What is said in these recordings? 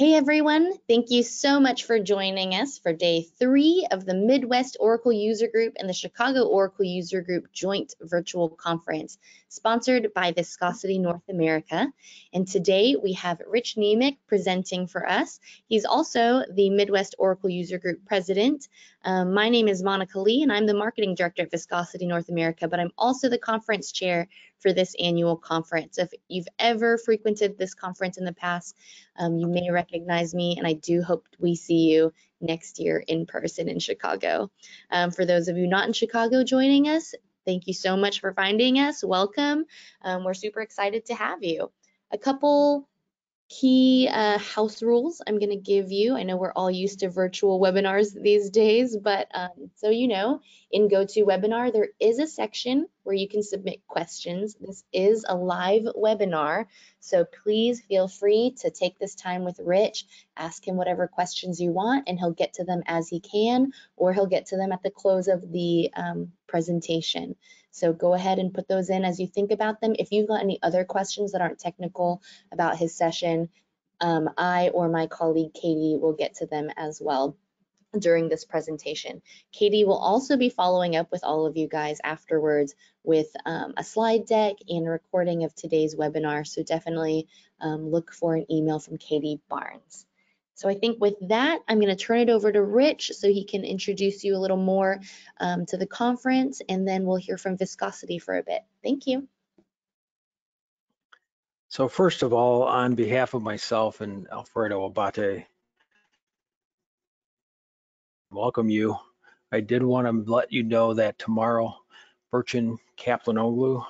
Hey everyone, thank you so much for joining us for day three of the Midwest Oracle User Group and the Chicago Oracle User Group joint virtual conference sponsored by Viscosity North America. And today we have Rich Niemiec presenting for us. He's also the Midwest Oracle User Group president. Um, my name is Monica Lee and I'm the marketing director at Viscosity North America, but I'm also the conference chair for this annual conference. If you've ever frequented this conference in the past, um, you may recognize me, and I do hope we see you next year in person in Chicago. Um, for those of you not in Chicago joining us, thank you so much for finding us. Welcome. Um, we're super excited to have you. A couple key uh, house rules I'm going to give you. I know we're all used to virtual webinars these days, but um, so you know, in GoToWebinar, there is a section where you can submit questions. This is a live webinar, so please feel free to take this time with Rich, ask him whatever questions you want, and he'll get to them as he can, or he'll get to them at the close of the um, presentation. So go ahead and put those in as you think about them. If you've got any other questions that aren't technical about his session, um, I or my colleague Katie will get to them as well during this presentation. Katie will also be following up with all of you guys afterwards with um, a slide deck and a recording of today's webinar. So definitely um, look for an email from Katie Barnes. So I think with that, I'm going to turn it over to Rich so he can introduce you a little more um, to the conference, and then we'll hear from Viscosity for a bit. Thank you. So first of all, on behalf of myself and Alfredo Abate, welcome you. I did want to let you know that tomorrow, Burcin Kaplanoglu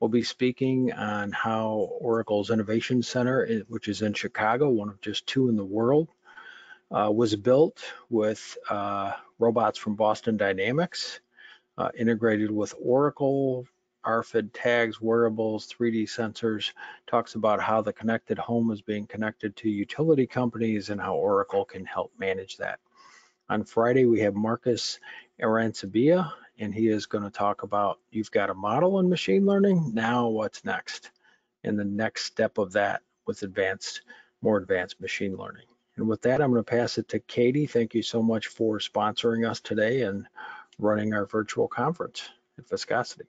will be speaking on how Oracle's Innovation Center, which is in Chicago, one of just two in the world, uh, was built with uh, robots from Boston Dynamics, uh, integrated with Oracle, RFID tags, wearables, 3D sensors, talks about how the connected home is being connected to utility companies and how Oracle can help manage that. On Friday, we have Marcus Arancibia, and he is going to talk about you've got a model in machine learning. Now, what's next? And the next step of that with advanced, more advanced machine learning. And with that, I'm going to pass it to Katie. Thank you so much for sponsoring us today and running our virtual conference at Viscosity.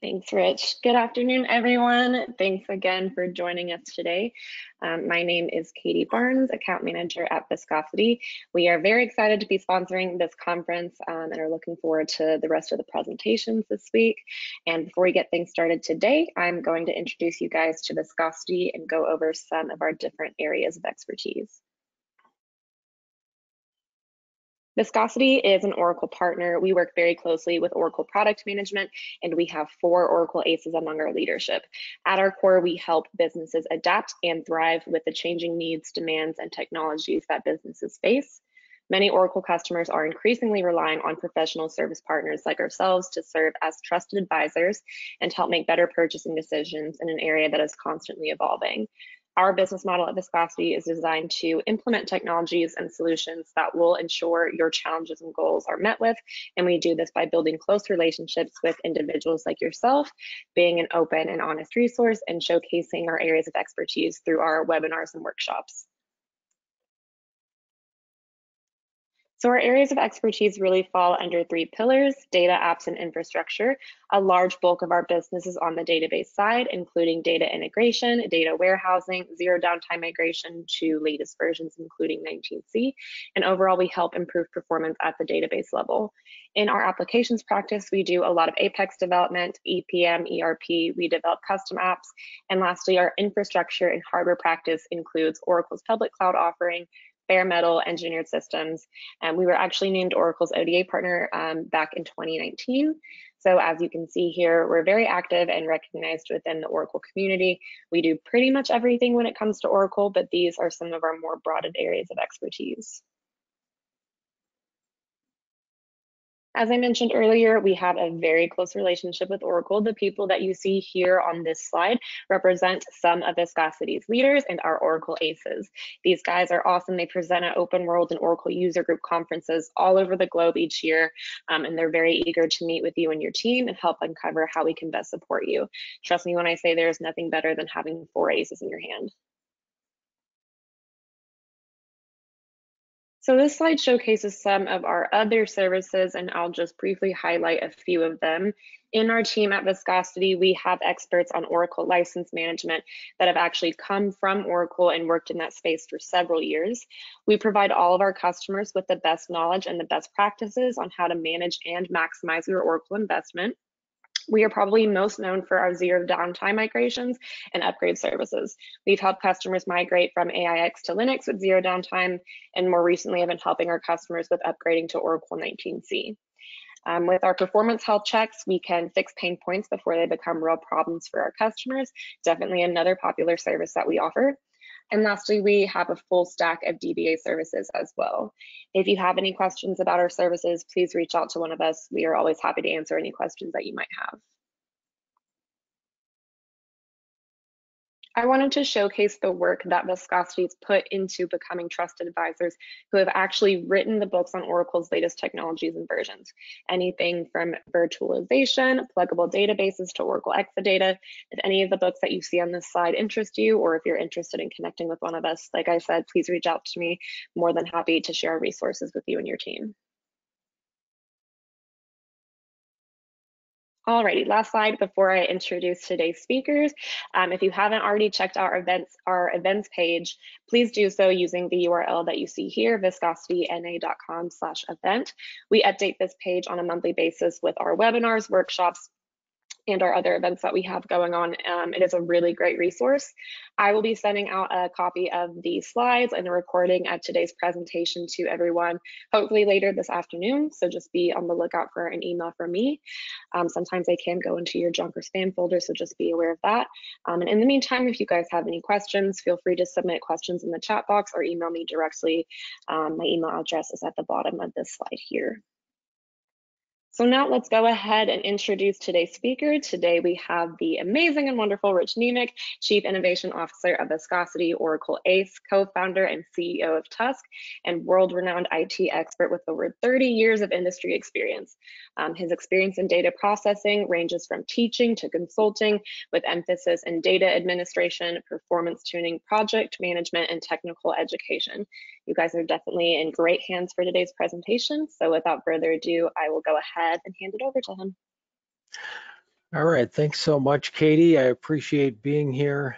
Thanks, Rich. Good afternoon, everyone. Thanks again for joining us today. Um, my name is Katie Barnes, account manager at Viscosity. We are very excited to be sponsoring this conference um, and are looking forward to the rest of the presentations this week. And before we get things started today, I'm going to introduce you guys to Viscosity and go over some of our different areas of expertise. Viscosity is an Oracle partner. We work very closely with Oracle Product Management, and we have four Oracle ACEs among our leadership. At our core, we help businesses adapt and thrive with the changing needs, demands, and technologies that businesses face. Many Oracle customers are increasingly relying on professional service partners like ourselves to serve as trusted advisors and help make better purchasing decisions in an area that is constantly evolving. Our business model at Viscosity is designed to implement technologies and solutions that will ensure your challenges and goals are met with. And we do this by building close relationships with individuals like yourself, being an open and honest resource, and showcasing our areas of expertise through our webinars and workshops. So our areas of expertise really fall under three pillars, data, apps, and infrastructure. A large bulk of our business is on the database side, including data integration, data warehousing, zero downtime migration to latest versions, including 19C. And overall, we help improve performance at the database level. In our applications practice, we do a lot of Apex development, EPM, ERP, we develop custom apps. And lastly, our infrastructure and hardware practice includes Oracle's public cloud offering, bare metal engineered systems. And we were actually named Oracle's ODA partner um, back in 2019. So as you can see here, we're very active and recognized within the Oracle community. We do pretty much everything when it comes to Oracle, but these are some of our more broadened areas of expertise. As I mentioned earlier, we have a very close relationship with Oracle. The people that you see here on this slide represent some of Viscosity's leaders and our Oracle ACEs. These guys are awesome. They present at Open World and Oracle User Group conferences all over the globe each year, um, and they're very eager to meet with you and your team and help uncover how we can best support you. Trust me when I say there's nothing better than having four ACEs in your hand. So this slide showcases some of our other services, and I'll just briefly highlight a few of them. In our team at Viscosity, we have experts on Oracle license management that have actually come from Oracle and worked in that space for several years. We provide all of our customers with the best knowledge and the best practices on how to manage and maximize your Oracle investment. We are probably most known for our zero downtime migrations and upgrade services. We've helped customers migrate from AIX to Linux with zero downtime, and more recently have been helping our customers with upgrading to Oracle 19c. Um, with our performance health checks, we can fix pain points before they become real problems for our customers. Definitely another popular service that we offer. And lastly, we have a full stack of DBA services as well. If you have any questions about our services, please reach out to one of us. We are always happy to answer any questions that you might have. I wanted to showcase the work that Viscosity has put into becoming trusted advisors who have actually written the books on Oracle's latest technologies and versions. Anything from virtualization, pluggable databases to Oracle Exadata. If any of the books that you see on this slide interest you, or if you're interested in connecting with one of us, like I said, please reach out to me. More than happy to share resources with you and your team. Alrighty, last slide before I introduce today's speakers. Um, if you haven't already checked out our events, our events page, please do so using the URL that you see here, viscosityna.com slash event. We update this page on a monthly basis with our webinars, workshops, and our other events that we have going on. Um, it is a really great resource. I will be sending out a copy of the slides and a recording of today's presentation to everyone, hopefully later this afternoon. So just be on the lookout for an email from me. Um, sometimes they can go into your junk or spam folder, so just be aware of that. Um, and in the meantime, if you guys have any questions, feel free to submit questions in the chat box or email me directly. Um, my email address is at the bottom of this slide here. So now let's go ahead and introduce today's speaker. Today we have the amazing and wonderful Rich Niemiec, Chief Innovation Officer of Viscosity, Oracle ACE, co-founder and CEO of TUSC, and world-renowned IT expert with over 30 years of industry experience. Um, his experience in data processing ranges from teaching to consulting with emphasis in data administration, performance tuning, project management, and technical education. You guys are definitely in great hands for today's presentation. So without further ado, I will go ahead and hand it over to him. All right, thanks so much, Katie. I appreciate being here.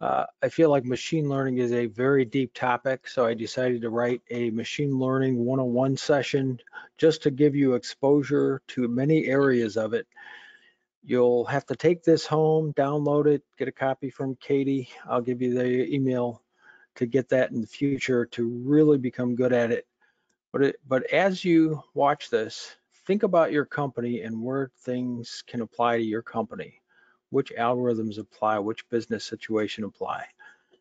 Uh, I feel like machine learning is a very deep topic, so I decided to write a machine learning 101 session just to give you exposure to many areas of it. You'll have to take this home, download it, get a copy from Katie. I'll give you the email to get that in the future to really become good at it. But it, but as you watch this, think about your company and where things can apply to your company. Which algorithms apply, which business situation apply.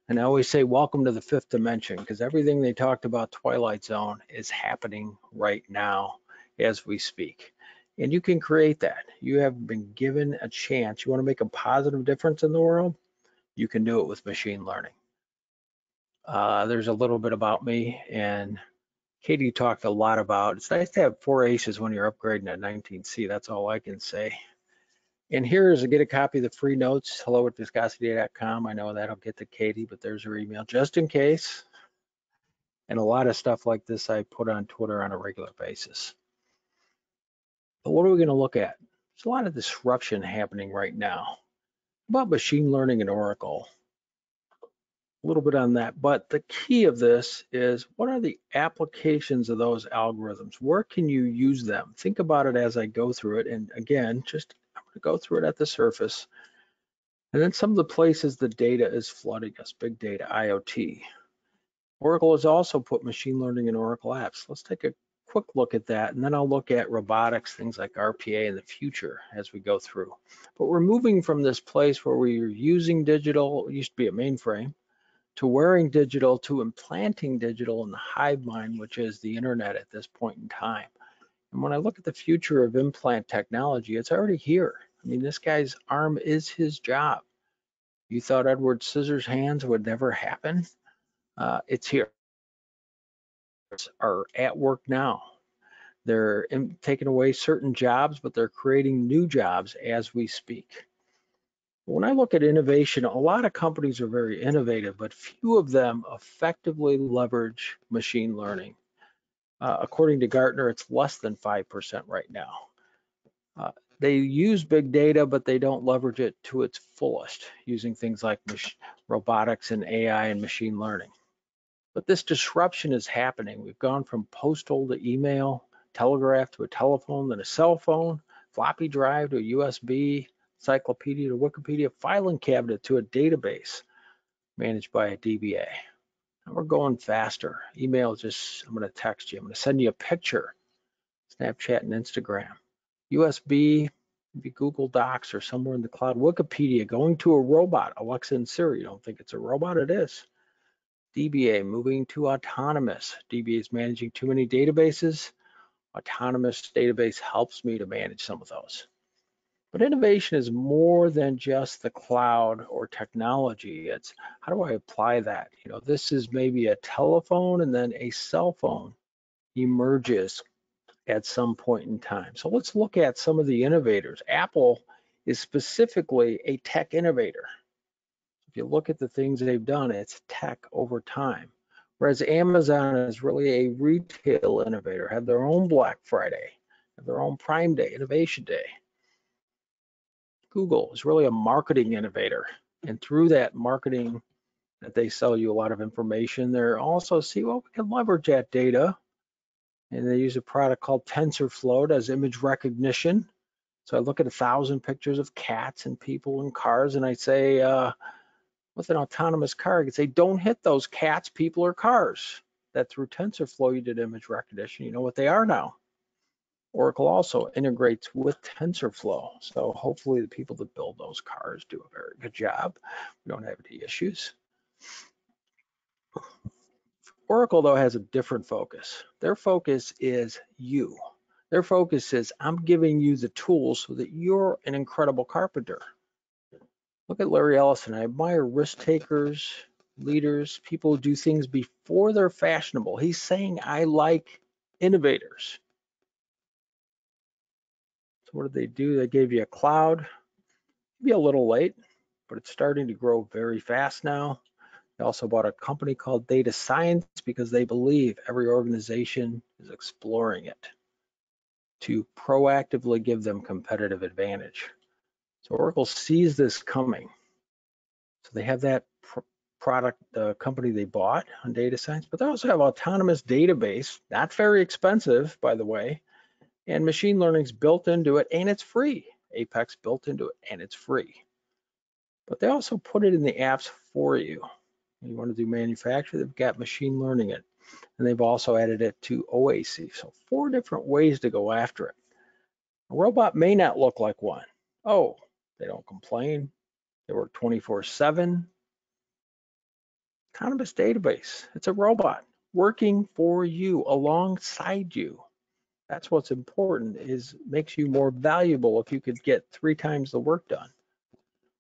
And I always say, welcome to the fifth dimension, because everything they talked about Twilight Zone is happening right now as we speak. And you can create that. You have been given a chance. You want to make a positive difference in the world? You can do it with machine learning. Uh, there's a little bit about me and Katie talked a lot about, it's nice to have four aces when you're upgrading at 19C. That's all I can say. And here is a get a copy of the free notes, hello at viscosity.com. I know that'll get to Katie, but there's her email just in case. And a lot of stuff like this I put on Twitter on a regular basis. But what are we going to look at? There's a lot of disruption happening right now about machine learning and Oracle a little bit on that. But the key of this is what are the applications of those algorithms? Where can you use them? Think about it as I go through it. And again, just I'm going to go through it at the surface. And then some of the places the data is flooding us, big data, IoT. Oracle has also put machine learning in Oracle apps. Let's take a quick look at that, and then I'll look at robotics, things like RPA in the future as we go through. But we're moving from this place where we're using digital, it used to be a mainframe, to wearing digital to implanting digital in the hive mind, which is the internet at this point in time. And when I look at the future of implant technology, it's already here. I mean, this guy's arm is his job. You thought Edward Scissorhands would never happen? Uh, it's here. Are at work now. They're in, taking away certain jobs, but they're creating new jobs as we speak. When I look at innovation, a lot of companies are very innovative, but few of them effectively leverage machine learning. Uh, according to Gartner, it's less than 5% right now. Uh, they use big data, but they don't leverage it to its fullest using things like robotics and AI and machine learning. But this disruption is happening. We've gone from postal to email, telegraph to a telephone, then a cell phone, floppy drive to a USB, encyclopedia to Wikipedia, filing cabinet to a database managed by a DBA. And we're going faster. Email just, I'm going to text you. I'm going to send you a picture, Snapchat and Instagram. USB, maybe Google Docs or somewhere in the cloud. Wikipedia, going to a robot, Alexa and Siri. You don't think it's a robot? It is. DBA, moving to autonomous. DBA is managing too many databases. Autonomous database helps me to manage some of those. But innovation is more than just the cloud or technology. It's how do I apply that? You know, this is maybe a telephone and then a cell phone emerges at some point in time. So let's look at some of the innovators. Apple is specifically a tech innovator. If you look at the things they've done, it's tech over time. Whereas Amazon is really a retail innovator, have their own Black Friday, have their own Prime Day, Innovation Day. Google is really a marketing innovator. And through that marketing that they sell you a lot of information, they're also see, well, we can leverage that data. And they use a product called TensorFlow as image recognition. So I look at a thousand pictures of cats and people and cars, and I say, uh, with an autonomous car, I could say, don't hit those cats, people, or cars. That through TensorFlow, you did image recognition. You know what they are now. Oracle also integrates with TensorFlow. So hopefully the people that build those cars do a very good job. We don't have any issues. Oracle though has a different focus. Their focus is you. Their focus is I'm giving you the tools so that you're an incredible carpenter. Look at Larry Ellison. I admire risk takers, leaders, people who do things before they're fashionable. He's saying I like innovators. What did they do? They gave you a cloud. Be a little late, but it's starting to grow very fast now. They also bought a company called Data Science because they believe every organization is exploring it to proactively give them competitive advantage. So Oracle sees this coming. So they have that pr product uh, company they bought on data science, but they also have autonomous database, not very expensive, by the way, and machine learning's built into it and it's free. Apex built into it and it's free. But they also put it in the apps for you. You want to do manufacture, they've got machine learning it. And they've also added it to OAC. So four different ways to go after it. A robot may not look like one. Oh, they don't complain. They work 24 seven. Autonomous database, it's a robot working for you, alongside you. That's what's important is makes you more valuable if you could get three times the work done.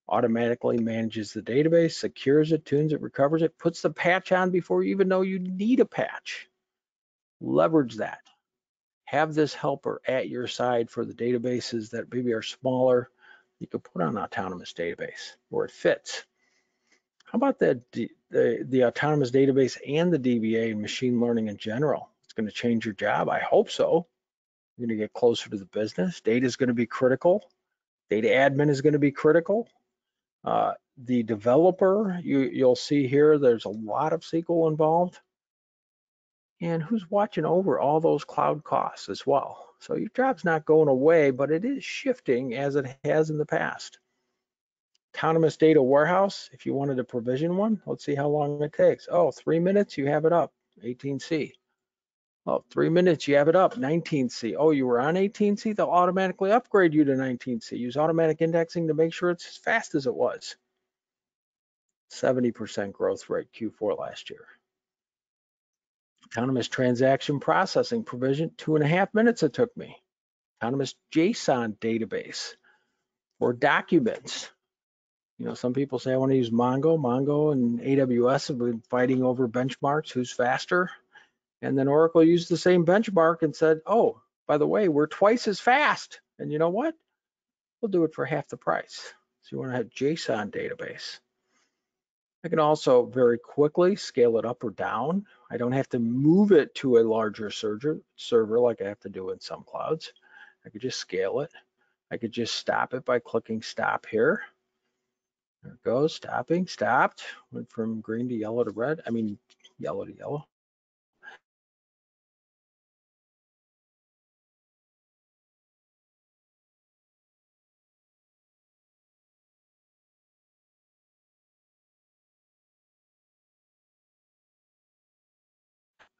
Automatically manages the database, secures it, tunes it, recovers it, puts the patch on before you even know you need a patch. Leverage that. Have this helper at your side for the databases that maybe are smaller. You could put on autonomous database where it fits. How about the, the, the autonomous database and the DBA and machine learning in general? It's going to change your job. I hope so. You're going to get closer to the business. Data is going to be critical. Data admin is going to be critical. Uh, the developer, you, you'll see here, there's a lot of SQL involved. And who's watching over all those cloud costs as well? So your job's not going away, but it is shifting as it has in the past. Autonomous data warehouse, if you wanted to provision one, let's see how long it takes. Oh, three minutes, you have it up, 18C. Oh, three minutes, you have it up, 19C. Oh, you were on 18C, they'll automatically upgrade you to 19C. Use automatic indexing to make sure it's as fast as it was. 70% growth rate Q4 last year. Autonomous transaction processing provision, two and a half minutes it took me. Autonomous JSON database or documents. You know, some people say I want to use Mongo. Mongo and AWS have been fighting over benchmarks, who's faster. And then Oracle used the same benchmark and said, oh, by the way, we're twice as fast. And you know what? We'll do it for half the price. So you want to have JSON database. I can also very quickly scale it up or down. I don't have to move it to a larger server, server like I have to do in some clouds. I could just scale it. I could just stop it by clicking stop here. There it goes, stopping, stopped. Went from green to yellow to red. I mean, yellow to yellow.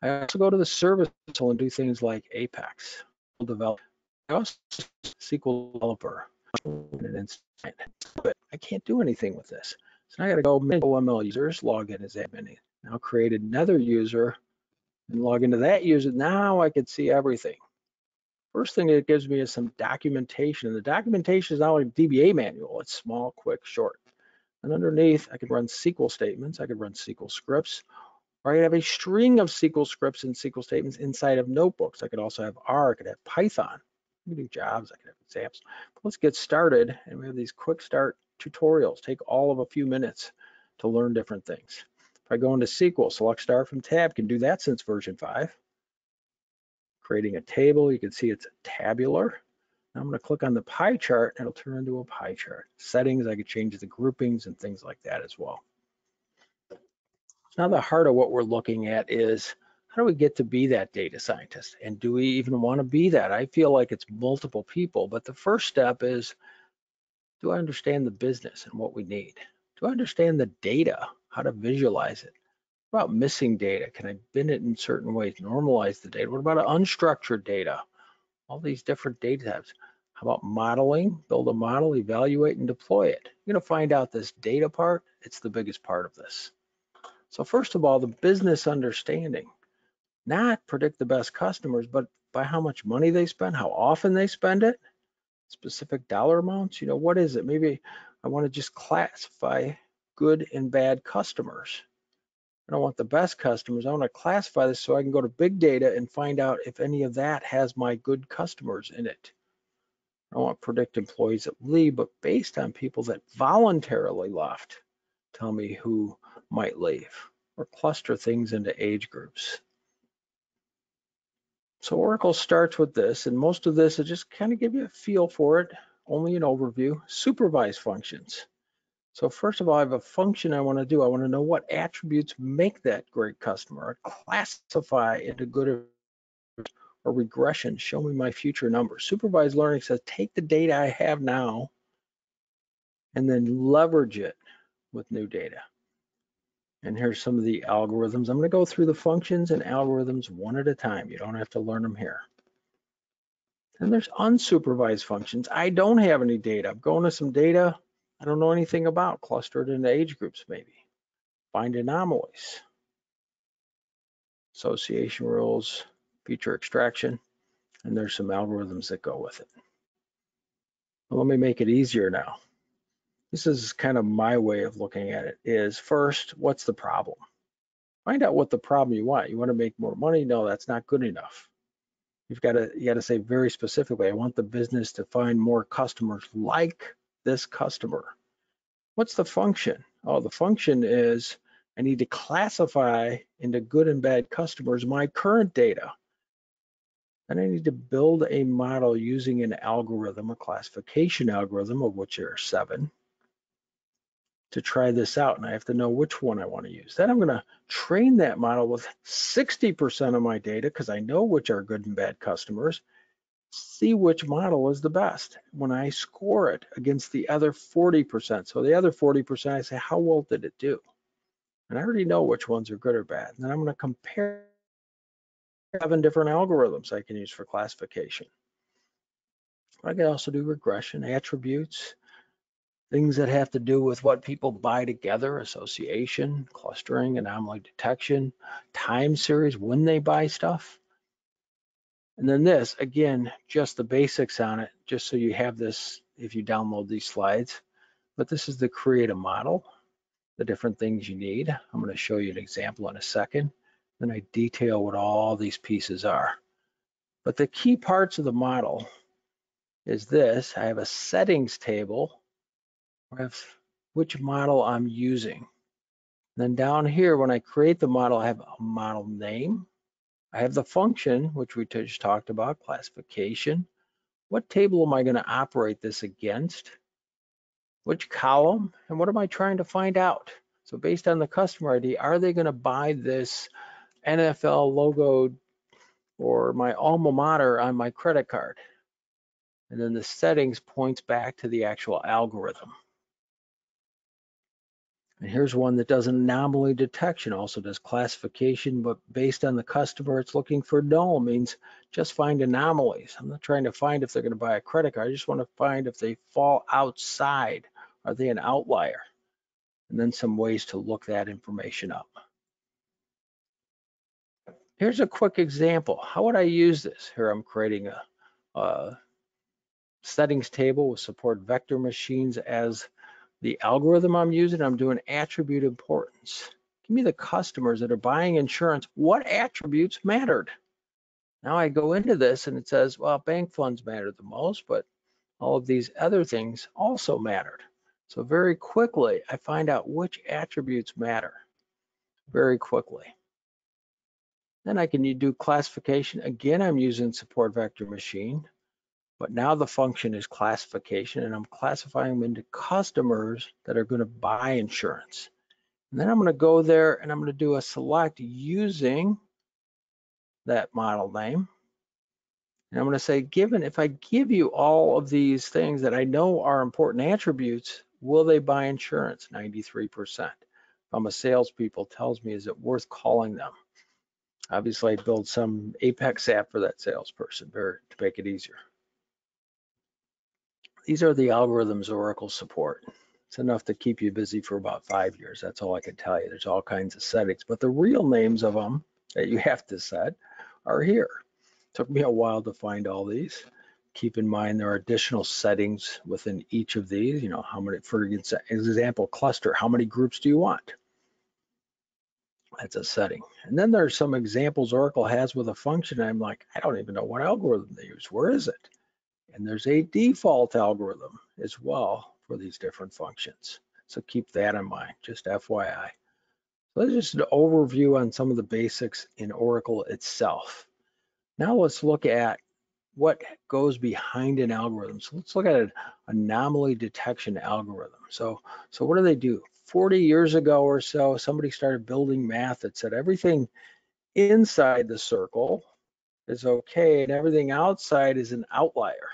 I also go to the service tool and do things like Apex, develop. I also SQL developer. But I can't do anything with this. So now I got to go OML users, log in as admin. Now create another user and log into that user. Now I can see everything. First thing it gives me is some documentation. And the documentation is not like DBA manual. It's small, quick, short. And underneath, I could run SQL statements. I could run SQL scripts, or I could have a string of SQL scripts and SQL statements inside of notebooks. I could also have R, I could have Python. I could do jobs, I could have examples. But let's get started. And we have these quick start tutorials. Take all of a few minutes to learn different things. If I go into SQL, select star from tab, can do that since version five. Creating a table, you can see it's tabular. Now I'm gonna click on the pie chart and it'll turn into a pie chart. Settings, I could change the groupings and things like that as well. Now the heart of what we're looking at is how do we get to be that data scientist? And do we even want to be that? I feel like it's multiple people, but the first step is, do I understand the business and what we need? Do I understand the data, how to visualize it? What about missing data? Can I bin it in certain ways, normalize the data? What about unstructured data? All these different data types. How about modeling? Build a model, evaluate, and deploy it. You're gonna find out this data part, it's the biggest part of this. So first of all, the business understanding, not predict the best customers, but by how much money they spend, how often they spend it, specific dollar amounts, you know, what is it? Maybe I wanna just classify good and bad customers. I don't want the best customers. I want to classify this so I can go to big data and find out if any of that has my good customers in it. I want to predict employees that leave, but based on people that voluntarily left, tell me who might leave or cluster things into age groups. So Oracle starts with this, and most of this is just kind of give you a feel for it, only an overview, supervise functions. So first of all, I have a function I want to do. I want to know what attributes make that great customer. I classify into good or regression, show me my future numbers. Supervised learning says take the data I have now and then leverage it with new data. And here's some of the algorithms. I'm going to go through the functions and algorithms one at a time. You don't have to learn them here. And there's unsupervised functions. I don't have any data. I'm going to some data I don't know anything about. Cluster it into age groups maybe. Find anomalies. Association rules, feature extraction, and there's some algorithms that go with it. Well, let me make it easier now this is kind of my way of looking at it is first, what's the problem? Find out what the problem you want. You want to make more money? No, that's not good enough. You've got to you got to say very specifically, I want the business to find more customers like this customer. What's the function? Oh, the function is I need to classify into good and bad customers my current data. Then I need to build a model using an algorithm, a classification algorithm, of which there are seven to try this out and I have to know which one I want to use. Then I'm going to train that model with 60% of my data because I know which are good and bad customers, see which model is the best when I score it against the other 40%. So the other 40%, I say, how well did it do? And I already know which ones are good or bad. And then I'm going to compare seven different algorithms I can use for classification. I can also do regression, attributes, things that have to do with what people buy together, association, clustering, anomaly detection, time series, when they buy stuff. And then this, again, just the basics on it, just so you have this if you download these slides. But this is the create a model, the different things you need. I'm going to show you an example in a second. Then I detail what all these pieces are. But the key parts of the model is this. I have a settings table of which model I'm using. Then down here, when I create the model, I have a model name. I have the function, which we just talked about, classification. What table am I going to operate this against? Which column? And what am I trying to find out? So based on the customer ID, are they going to buy this NFL logo or my alma mater on my credit card? And then the settings points back to the actual algorithm. And here's one that does anomaly detection, also does classification, but based on the customer, it's looking for null, means just find anomalies. I'm not trying to find if they're gonna buy a credit card. I just wanna find if they fall outside. Are they an outlier? And then some ways to look that information up. Here's a quick example. How would I use this? Here I'm creating a, a settings table with support vector machines as the algorithm I'm using, I'm doing attribute importance. Give me the customers that are buying insurance. What attributes mattered? Now I go into this and it says, well, bank funds matter the most, but all of these other things also mattered. So very quickly, I find out which attributes matter very quickly. Then I can do classification. Again, I'm using support vector machine. But now the function is classification and I'm classifying them into customers that are gonna buy insurance. And then I'm gonna go there and I'm gonna do a select using that model name. And I'm gonna say, given, if I give you all of these things that I know are important attributes, will they buy insurance? 93%. If I'm a salespeople tells me, is it worth calling them? Obviously, I build some Apex app for that salesperson to make it easier. These are the algorithms Oracle support. It's enough to keep you busy for about five years. That's all I can tell you. There's all kinds of settings, but the real names of them that you have to set are here. Took me a while to find all these. Keep in mind there are additional settings within each of these. You know, how many, for example, cluster, how many groups do you want? That's a setting. And then there's some examples Oracle has with a function. I'm like, I don't even know what algorithm they use. Where is it? And there's a default algorithm as well for these different functions. So keep that in mind, just FYI. So that's just an overview on some of the basics in Oracle itself. Now let's look at what goes behind an algorithm. So let's look at an anomaly detection algorithm. So, so what do they do? 40 years ago or so, somebody started building math that said everything inside the circle is okay and everything outside is an outlier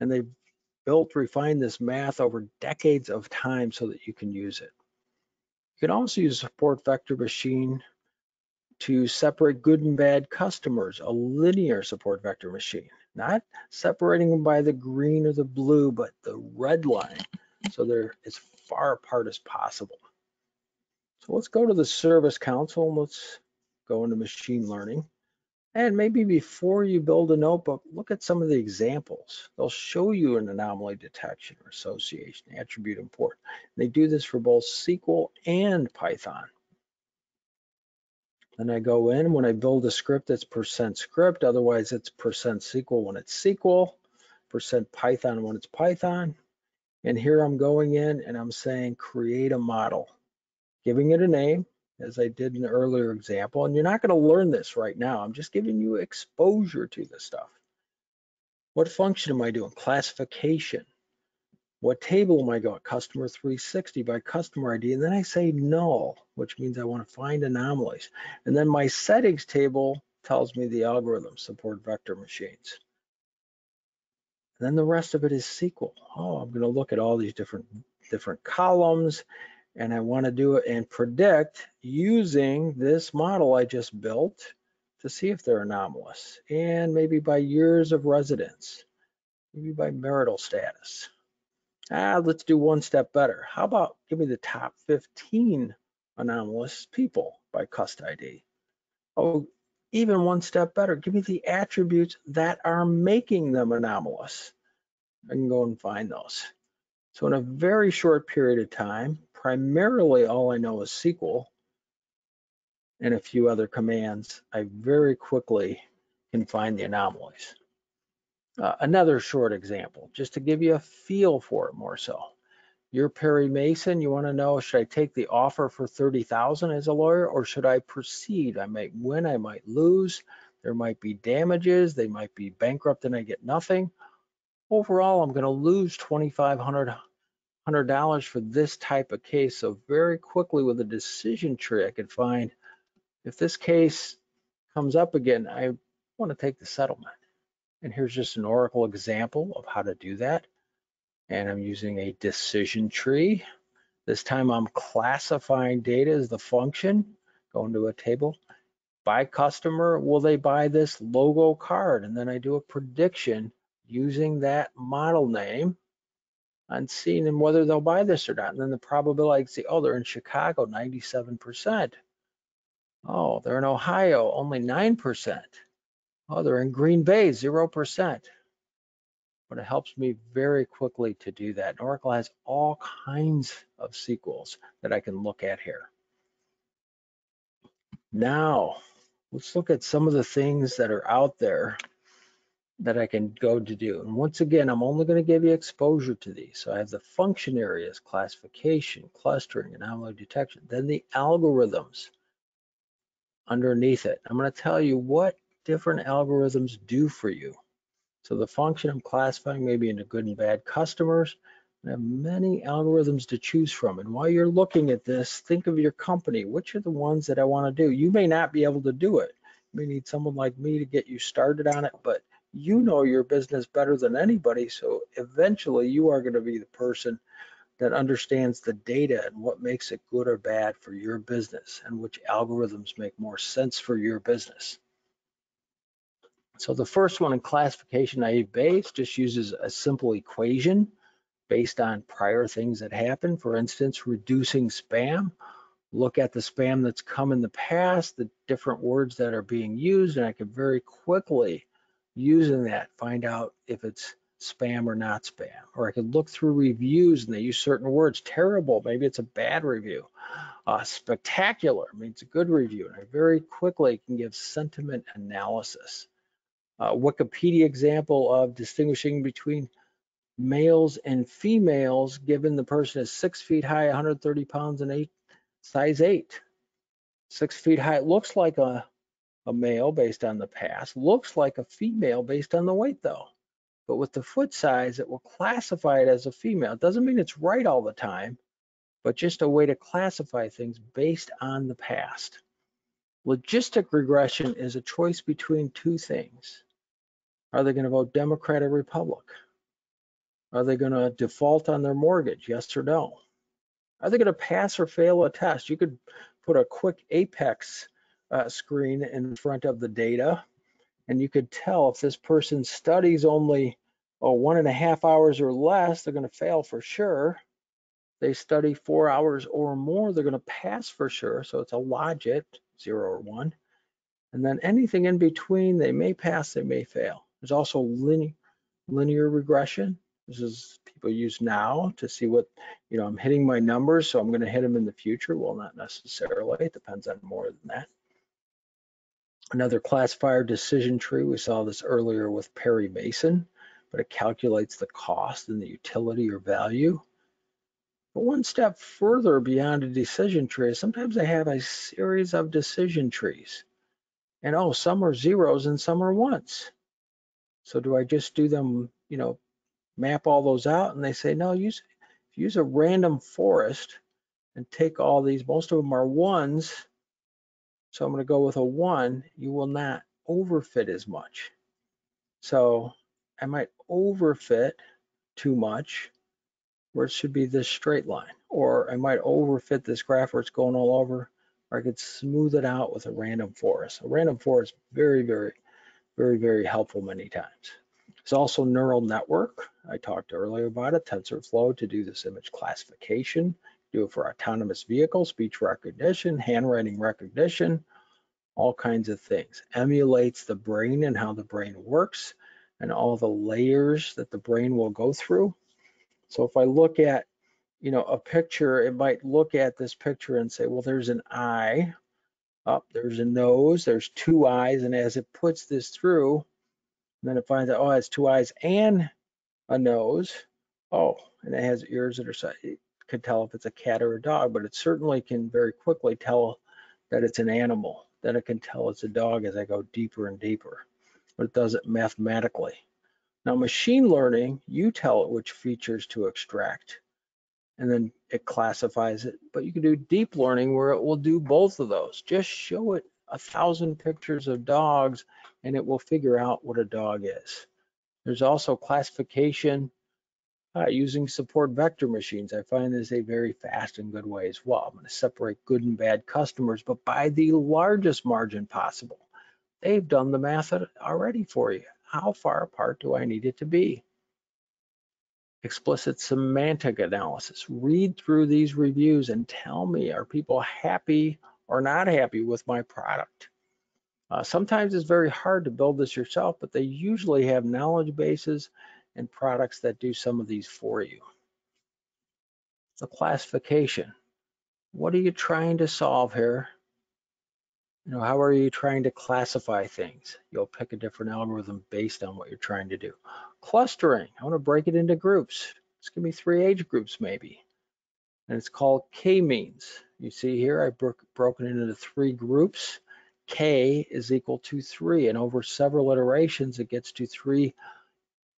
and they've built, refined this math over decades of time so that you can use it. You can also use a support vector machine to separate good and bad customers, a linear support vector machine, not separating them by the green or the blue, but the red line. So they're as far apart as possible. So let's go to the service console and let's go into machine learning. And maybe before you build a notebook, look at some of the examples. They'll show you an anomaly detection or association, attribute import. They do this for both SQL and Python. Then I go in when I build a script, it's percent script. Otherwise, it's percent SQL when it's SQL, percent Python when it's Python. And here I'm going in and I'm saying create a model, giving it a name, as I did in the earlier example. And you're not going to learn this right now. I'm just giving you exposure to this stuff. What function am I doing? Classification. What table am I going? Customer 360 by customer ID. And then I say null, which means I want to find anomalies. And then my settings table tells me the algorithm support vector machines. And then the rest of it is SQL. Oh, I'm going to look at all these different different columns and I want to do it and predict using this model I just built to see if they're anomalous and maybe by years of residence, maybe by marital status. Ah, let's do one step better. How about give me the top 15 anomalous people by cust ID? Oh, even one step better, give me the attributes that are making them anomalous. I can go and find those. So in a very short period of time, primarily all I know is SQL and a few other commands, I very quickly can find the anomalies. Uh, another short example, just to give you a feel for it more so. You're Perry Mason. You want to know, should I take the offer for 30,000 as a lawyer or should I proceed? I might win, I might lose. There might be damages. They might be bankrupt and I get nothing. Overall, I'm going to lose $2,500 dollars for this type of case. So very quickly with a decision tree, I could find if this case comes up again, I want to take the settlement. And here's just an Oracle example of how to do that and I'm using a decision tree. This time I'm classifying data as the function, going to a table. By customer, will they buy this logo card? And then I do a prediction using that model name on seeing them whether they'll buy this or not. And then the probability I see, oh, they're in Chicago, 97%. Oh, they're in Ohio, only 9%. Oh, they're in Green Bay, 0% but it helps me very quickly to do that. And Oracle has all kinds of SQLs that I can look at here. Now, let's look at some of the things that are out there that I can go to do. And once again, I'm only going to give you exposure to these. So I have the function areas, classification, clustering, anomaly detection, then the algorithms underneath it. I'm going to tell you what different algorithms do for you. So the function I'm classifying maybe into good and bad customers. I have many algorithms to choose from. And while you're looking at this, think of your company. Which are the ones that I want to do? You may not be able to do it. You may need someone like me to get you started on it, but you know your business better than anybody. So eventually you are going to be the person that understands the data and what makes it good or bad for your business and which algorithms make more sense for your business. So the first one in classification naive Bayes just uses a simple equation based on prior things that happened. For instance, reducing spam. Look at the spam that's come in the past, the different words that are being used, and I can very quickly, using that, find out if it's spam or not spam. Or I could look through reviews and they use certain words. Terrible, maybe it's a bad review. Uh, spectacular means a good review. And I very quickly can give sentiment analysis uh, Wikipedia example of distinguishing between males and females, given the person is six feet high, 130 pounds, and eight, size eight. Six feet high looks like a, a male based on the past, looks like a female based on the weight though. But with the foot size, it will classify it as a female. It doesn't mean it's right all the time, but just a way to classify things based on the past. Logistic regression is a choice between two things. Are they going to vote Democrat or Republic? Are they going to default on their mortgage? Yes or no? Are they going to pass or fail a test? You could put a quick Apex uh, screen in front of the data, and you could tell if this person studies only oh, one and a half hours or less, they're going to fail for sure. They study four hours or more, they're going to pass for sure. So it's a logit, zero or one. And then anything in between, they may pass, they may fail. There's also linear, linear regression. This is people use now to see what, you know, I'm hitting my numbers, so I'm going to hit them in the future. Well, not necessarily. It depends on more than that. Another classifier decision tree. We saw this earlier with Perry Mason, but it calculates the cost and the utility or value. But one step further beyond a decision tree, is sometimes they have a series of decision trees. And oh, some are zeros and some are ones. So do I just do them, you know, map all those out? And they say, no, use use a random forest and take all these, most of them are ones. So I'm gonna go with a one, you will not overfit as much. So I might overfit too much where it should be this straight line, or I might overfit this graph where it's going all over, or I could smooth it out with a random forest. A random forest, very, very very, very helpful many times. It's also neural network. I talked earlier about it, TensorFlow to do this image classification, do it for autonomous vehicles, speech recognition, handwriting recognition, all kinds of things. Emulates the brain and how the brain works and all the layers that the brain will go through. So if I look at, you know, a picture, it might look at this picture and say, well, there's an eye up, oh, there's a nose, there's two eyes, and as it puts this through, then it finds out, oh, it has two eyes and a nose. Oh, and it has ears that are, could tell if it's a cat or a dog, but it certainly can very quickly tell that it's an animal. Then it can tell it's a dog as I go deeper and deeper, but it does it mathematically. Now, machine learning, you tell it which features to extract, and then it classifies it. But you can do deep learning where it will do both of those. Just show it a thousand pictures of dogs, and it will figure out what a dog is. There's also classification uh, using support vector machines. I find this a very fast and good way as well. I'm going to separate good and bad customers, but by the largest margin possible. They've done the math already for you. How far apart do I need it to be? Explicit semantic analysis. Read through these reviews and tell me, are people happy or not happy with my product? Uh, sometimes it's very hard to build this yourself, but they usually have knowledge bases and products that do some of these for you. The classification. What are you trying to solve here? You know, how are you trying to classify things? You'll pick a different algorithm based on what you're trying to do. Clustering, I want to break it into groups. It's gonna be three age groups maybe. And it's called k-means. You see here, I broke broken it into three groups. K is equal to three, and over several iterations, it gets to three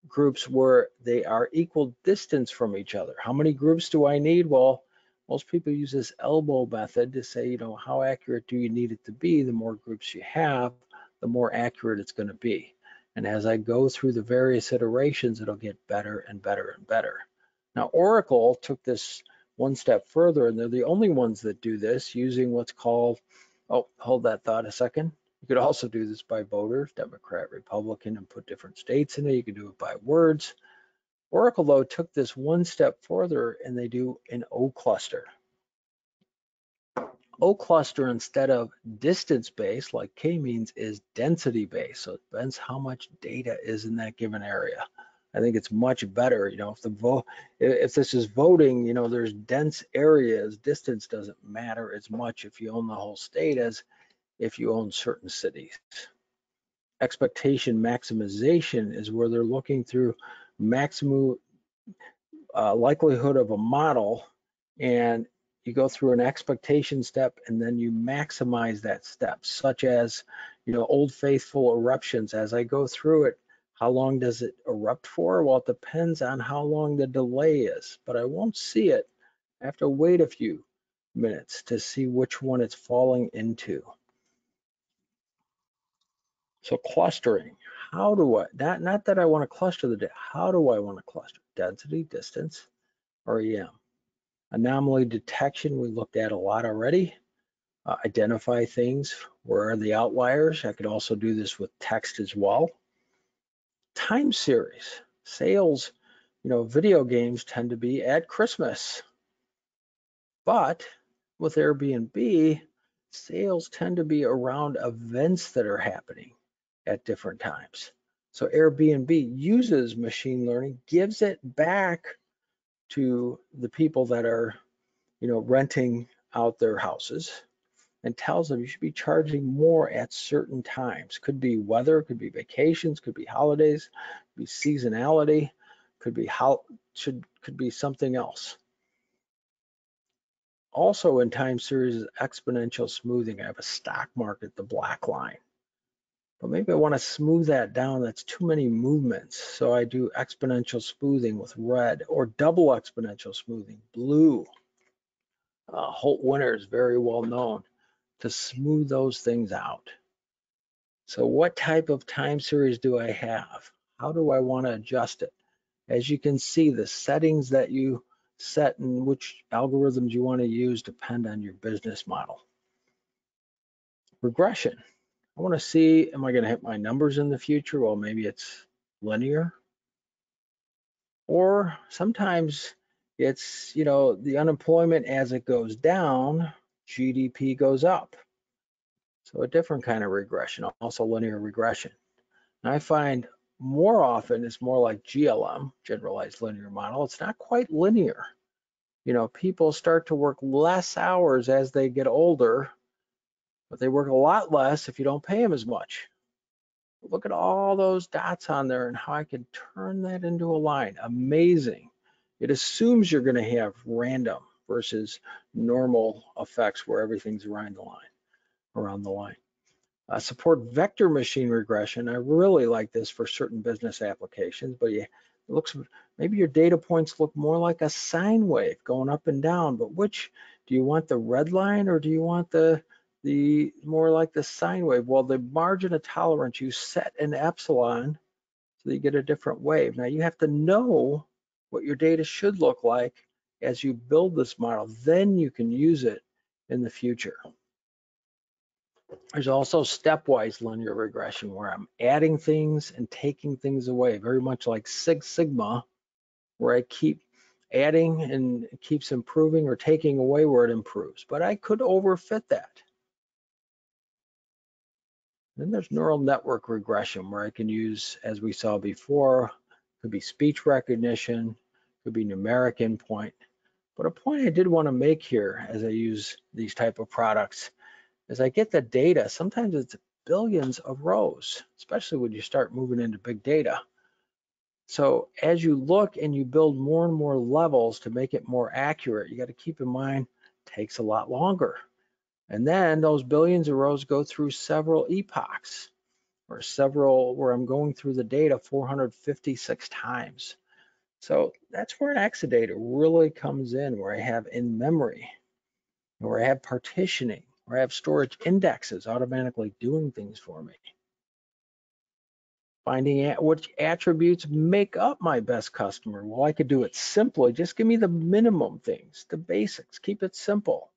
groups where they are equal distance from each other. How many groups do I need? Well, most people use this elbow method to say, you know, how accurate do you need it to be? The more groups you have, the more accurate it's going to be. And as I go through the various iterations, it'll get better and better and better. Now, Oracle took this one step further, and they're the only ones that do this using what's called, oh, hold that thought a second. You could also do this by voters, Democrat, Republican, and put different states in it. You could do it by words. Oracle, though, took this one step further and they do an O cluster. O cluster instead of distance based like k-means is density based. So it depends how much data is in that given area. I think it's much better, you know, if the vote, if this is voting, you know, there's dense areas, distance doesn't matter as much if you own the whole state as if you own certain cities. Expectation maximization is where they're looking through maximum uh, likelihood of a model and you go through an expectation step and then you maximize that step such as you know old faithful eruptions. As i go through it how long does it erupt for? Well it depends on how long the delay is but i won't see it. I have to wait a few minutes to see which one it's falling into so clustering how do I, not, not that I want to cluster the data, how do I want to cluster? Density, distance, or EM? Anomaly detection, we looked at a lot already. Uh, identify things, where are the outliers? I could also do this with text as well. Time series, sales, you know, video games tend to be at Christmas. But with Airbnb, sales tend to be around events that are happening at different times. So Airbnb uses machine learning, gives it back to the people that are, you know, renting out their houses and tells them you should be charging more at certain times. Could be weather, could be vacations, could be holidays, could be seasonality, could be how should could be something else. Also in time series exponential smoothing. I have a stock market, the black line but maybe I want to smooth that down. That's too many movements. So I do exponential smoothing with red or double exponential smoothing, blue. Uh, Holt Winter is very well known to smooth those things out. So what type of time series do I have? How do I want to adjust it? As you can see, the settings that you set and which algorithms you want to use depend on your business model. Regression. I want to see, am I going to hit my numbers in the future? Well, maybe it's linear. Or sometimes it's, you know, the unemployment as it goes down, GDP goes up. So a different kind of regression, also linear regression. And I find more often it's more like GLM, generalized linear model. It's not quite linear. You know, people start to work less hours as they get older but they work a lot less if you don't pay them as much. Look at all those dots on there and how I can turn that into a line. Amazing. it assumes you're going to have random versus normal effects where everything's around the line, around the line. Uh, support vector machine regression. I really like this for certain business applications, but it looks maybe your data points look more like a sine wave going up and down. But which do you want the red line or do you want the the more like the sine wave? Well, the margin of tolerance you set an epsilon so you get a different wave. Now you have to know what your data should look like as you build this model. Then you can use it in the future. There's also stepwise linear regression where I'm adding things and taking things away, very much like Six Sigma, where I keep adding and keeps improving or taking away where it improves. But I could overfit that. Then there's neural network regression where I can use, as we saw before, could be speech recognition, could be numeric endpoint. But a point I did want to make here as I use these type of products as I get the data, sometimes it's billions of rows, especially when you start moving into big data. So as you look and you build more and more levels to make it more accurate, you got to keep in mind takes a lot longer. And then those billions of rows go through several epochs or several where I'm going through the data 456 times. So that's where an Exadata really comes in, where I have in memory, where I have partitioning, where I have storage indexes automatically doing things for me. Finding out which attributes make up my best customer. Well, I could do it simply. Just give me the minimum things, the basics. Keep it simple.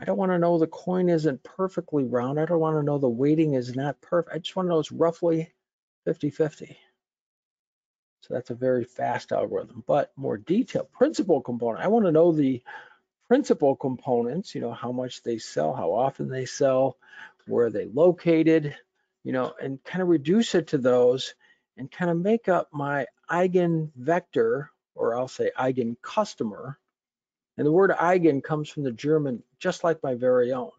I don't want to know the coin isn't perfectly round. I don't want to know the weighting is not perfect. I just want to know it's roughly 50-50. So that's a very fast algorithm, but more detailed principal component. I want to know the principal components, you know, how much they sell, how often they sell, where they located, you know, and kind of reduce it to those and kind of make up my eigen vector, or I'll say eigen customer. And the word eigen comes from the German, just like my very own.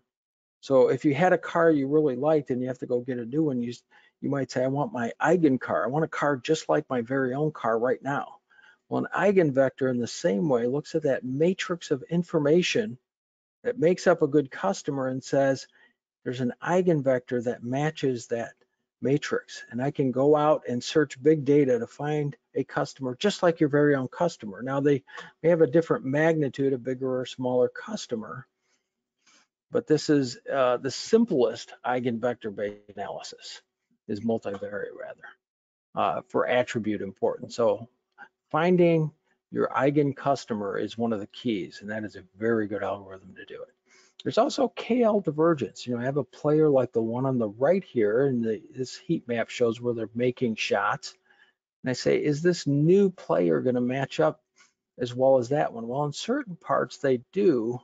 So if you had a car you really liked and you have to go get a new one, you, you might say, I want my eigen car. I want a car just like my very own car right now. Well, an eigenvector in the same way looks at that matrix of information that makes up a good customer and says, there's an eigenvector that matches that matrix. And I can go out and search big data to find a customer just like your very own customer. Now they may have a different magnitude, a bigger or smaller customer, but this is uh, the simplest eigenvector-based analysis is multivariate rather uh, for attribute importance. So finding your eigen customer is one of the keys, and that is a very good algorithm to do it. There's also KL divergence. You know, I have a player like the one on the right here, and the, this heat map shows where they're making shots. And I say, is this new player going to match up as well as that one? Well, in certain parts they do,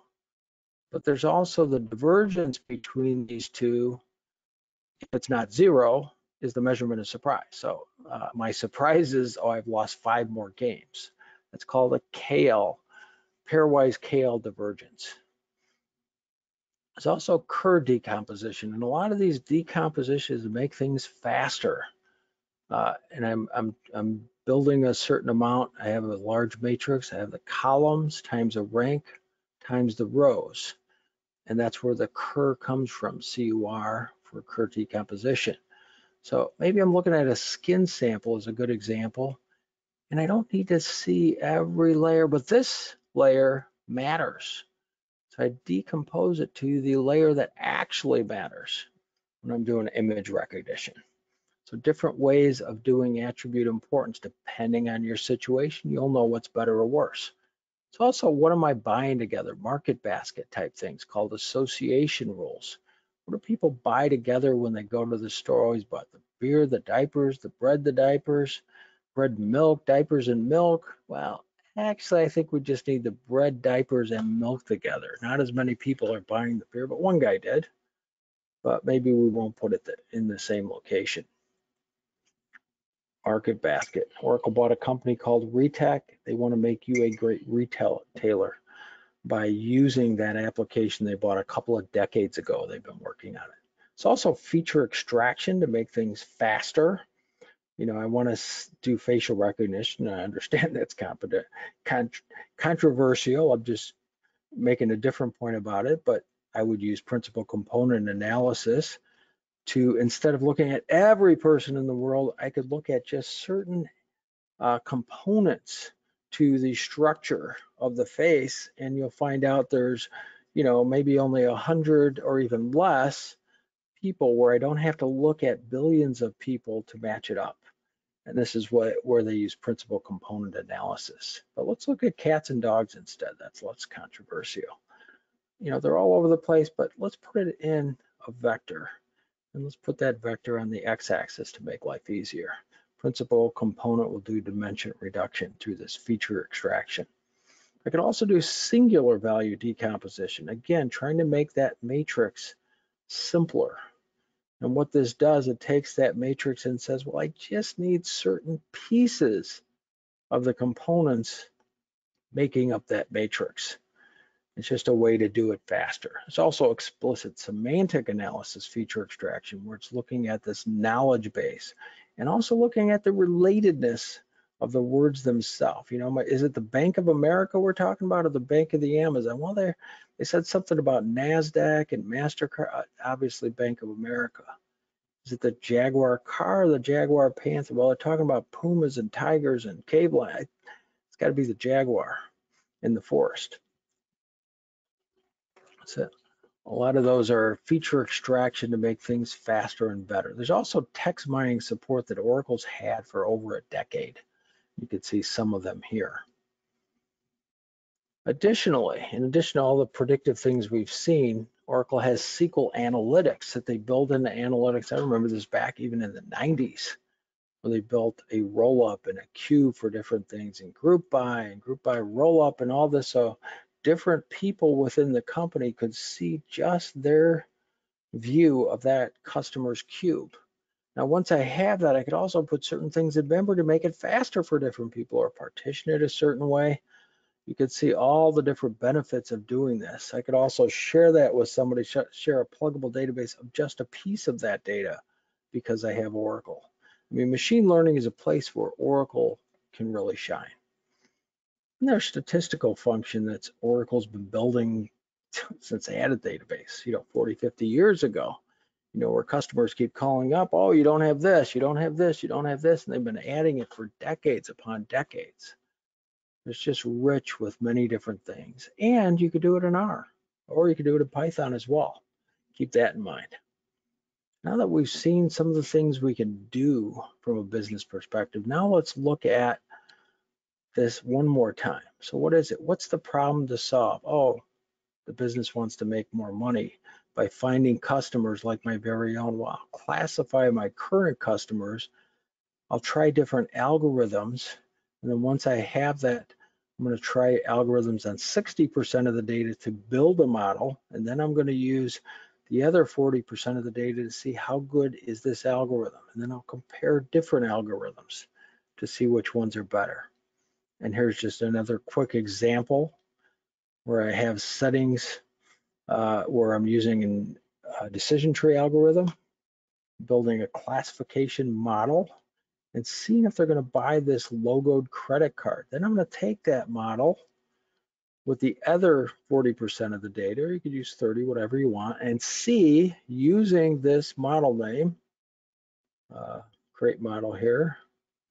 but there's also the divergence between these two. If it's not zero, is the measurement of surprise. So uh, my surprise is, oh, I've lost five more games. That's called a KL, pairwise KL divergence. There's also CUR decomposition, and a lot of these decompositions make things faster. Uh, and I'm, I'm, I'm building a certain amount. I have a large matrix. I have the columns times a rank times the rows. And that's where the CUR comes from, CUR for CUR decomposition. So maybe I'm looking at a skin sample as a good example, and I don't need to see every layer, but this layer matters. I decompose it to the layer that actually matters when I'm doing image recognition. So different ways of doing attribute importance depending on your situation, you'll know what's better or worse. It's also what am I buying together, market basket type things called association rules. What do people buy together when they go to the store? Always bought the beer, the diapers, the bread, the diapers, bread, milk, diapers, and milk. Well, actually, I think we just need the bread, diapers, and milk together. Not as many people are buying the beer, but one guy did. But maybe we won't put it in the same location. Market basket. Oracle bought a company called Retek. They want to make you a great retailer by using that application they bought a couple of decades ago. They've been working on it. It's also feature extraction to make things faster. You know, I want to do facial recognition. I understand that's competent, con- controversial. I'm just making a different point about it, but I would use principal component analysis to, instead of looking at every person in the world, I could look at just certain uh, components to the structure of the face, and you'll find out there's, you know, maybe only a hundred or even less people where I don't have to look at billions of people to match it up. And this is what where they use principal component analysis. But let's look at cats and dogs instead. That's less controversial. You know, they're all over the place, but let's put it in a vector. And let's put that vector on the x-axis to make life easier. Principal component will do dimension reduction through this feature extraction. I can also do singular value decomposition. Again, trying to make that matrix simpler. And what this does, it takes that matrix and says, well, I just need certain pieces of the components making up that matrix. It's just a way to do it faster. It's also explicit semantic analysis feature extraction, where it's looking at this knowledge base and also looking at the relatedness of the words themselves. You know, is it the Bank of America we're talking about or the Bank of the Amazon? Well, they they said something about NASDAQ and MasterCard, uh, obviously Bank of America. Is it the Jaguar car or the Jaguar Panther? Well, they're talking about Pumas and Tigers and cable. It's got to be the Jaguar in the forest. So a lot of those are feature extraction to make things faster and better. There's also text mining support that Oracle's had for over a decade. You can see some of them here. Additionally, in addition to all the predictive things we've seen, Oracle has SQL analytics that they build into analytics. I remember this back even in the 90s, where they built a roll up and a cube for different things and group by and group by roll up and all this. So different people within the company could see just their view of that customer's cube. Now, once I have that, I could also put certain things in memory to make it faster for different people or partition it a certain way you could see all the different benefits of doing this. I could also share that with somebody, share a pluggable database of just a piece of that data because I have Oracle. I mean, machine learning is a place where Oracle can really shine. And there's statistical function that Oracle's been building since they had a database, you know, 40, 50 years ago, you know, where customers keep calling up, oh, you don't have this, you don't have this, you don't have this, and they've been adding it for decades upon decades. It's just rich with many different things. And you could do it in R, or you could do it in Python as well. Keep that in mind. Now that we've seen some of the things we can do from a business perspective, now let's look at this one more time. So what is it? What's the problem to solve? Oh, the business wants to make more money by finding customers like my very own. Well, I'll classify my current customers. I'll try different algorithms. And then once I have that I'm going to try algorithms on 60% of the data to build a model, and then I'm going to use the other 40% of the data to see how good is this algorithm. And then I'll compare different algorithms to see which ones are better. And here's just another quick example where I have settings uh, where I'm using a decision tree algorithm, building a classification model, and seeing if they're going to buy this logoed credit card. Then I'm going to take that model with the other 40% of the data, or you could use 30, whatever you want, and see using this model name, uh, create model here,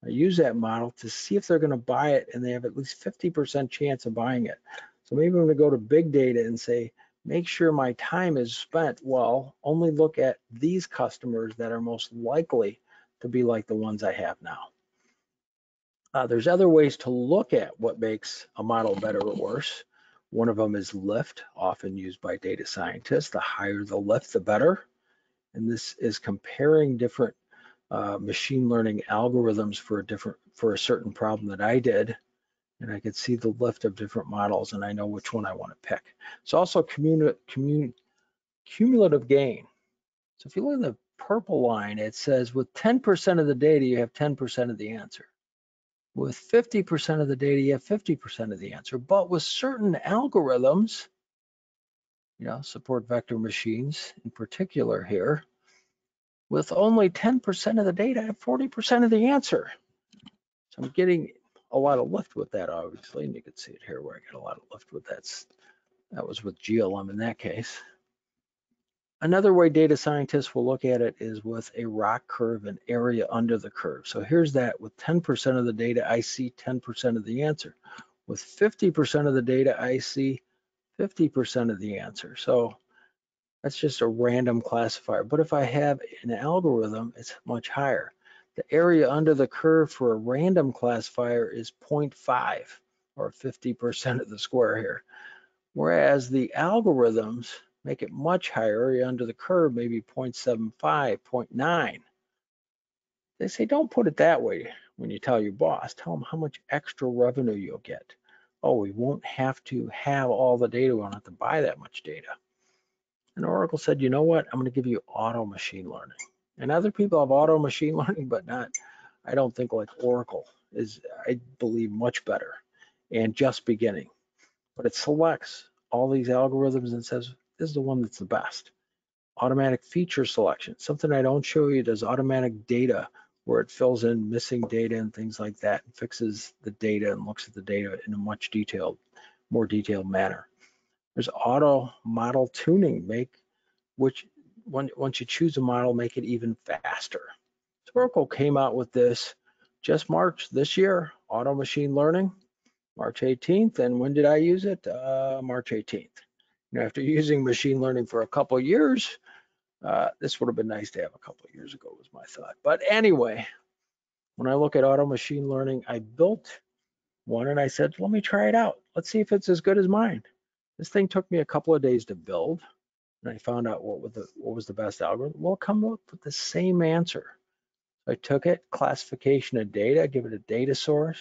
I use that model to see if they're going to buy it and they have at least 50% chance of buying it. So maybe I'm going to go to big data and say, make sure my time is spent well, only look at these customers that are most likely to be like the ones I have now. Uh, there's other ways to look at what makes a model better or worse. One of them is lift, often used by data scientists. The higher the lift, the better. And this is comparing different uh, machine learning algorithms for a different for a certain problem that I did. And I could see the lift of different models and I know which one I want to pick. It's also cumulative gain. So if you look at the purple line, it says with 10% of the data, you have 10% of the answer. With 50% of the data, you have 50% of the answer. But with certain algorithms, you know, support vector machines in particular here, with only 10% of the data, I have 40% of the answer. So I'm getting a lot of lift with that, obviously, and you can see it here where I get a lot of lift with that. That was with GLM in that case. Another way data scientists will look at it is with a ROC curve and area under the curve. So here's that with 10% of the data, I see 10% of the answer. With 50% of the data, I see 50% of the answer. So that's just a random classifier. But if I have an algorithm, it's much higher. The area under the curve for a random classifier is 0.5 or 50% of the square here. Whereas the algorithms make it much higher, area under the curve, maybe 0.75, 0.9. They say, don't put it that way when you tell your boss. Tell them how much extra revenue you'll get. Oh, we won't have to have all the data. We don't have to buy that much data. And Oracle said, you know what? I'm going to give you auto machine learning. And other people have auto machine learning, but not, I don't think like Oracle is, I believe, much better and just beginning. But it selects all these algorithms and says, this is the one that's the best. Automatic feature selection, something I don't show you does automatic data where it fills in missing data and things like that and fixes the data and looks at the data in a much detailed, more detailed manner. There's auto model tuning, make which when, once you choose a model, make it even faster. So Oracle came out with this just March this year, auto machine learning, March 18th. And when did I use it? Uh, March 18th. You after using machine learning for a couple years, uh, this would have been nice to have a couple of years ago was my thought. But anyway, when I look at auto machine learning, I built one and I said, let me try it out. Let's see if it's as good as mine. This thing took me a couple of days to build, and I found out what was the, what was the best algorithm. Well, come up with the same answer. I took it, classification of data, give it a data source.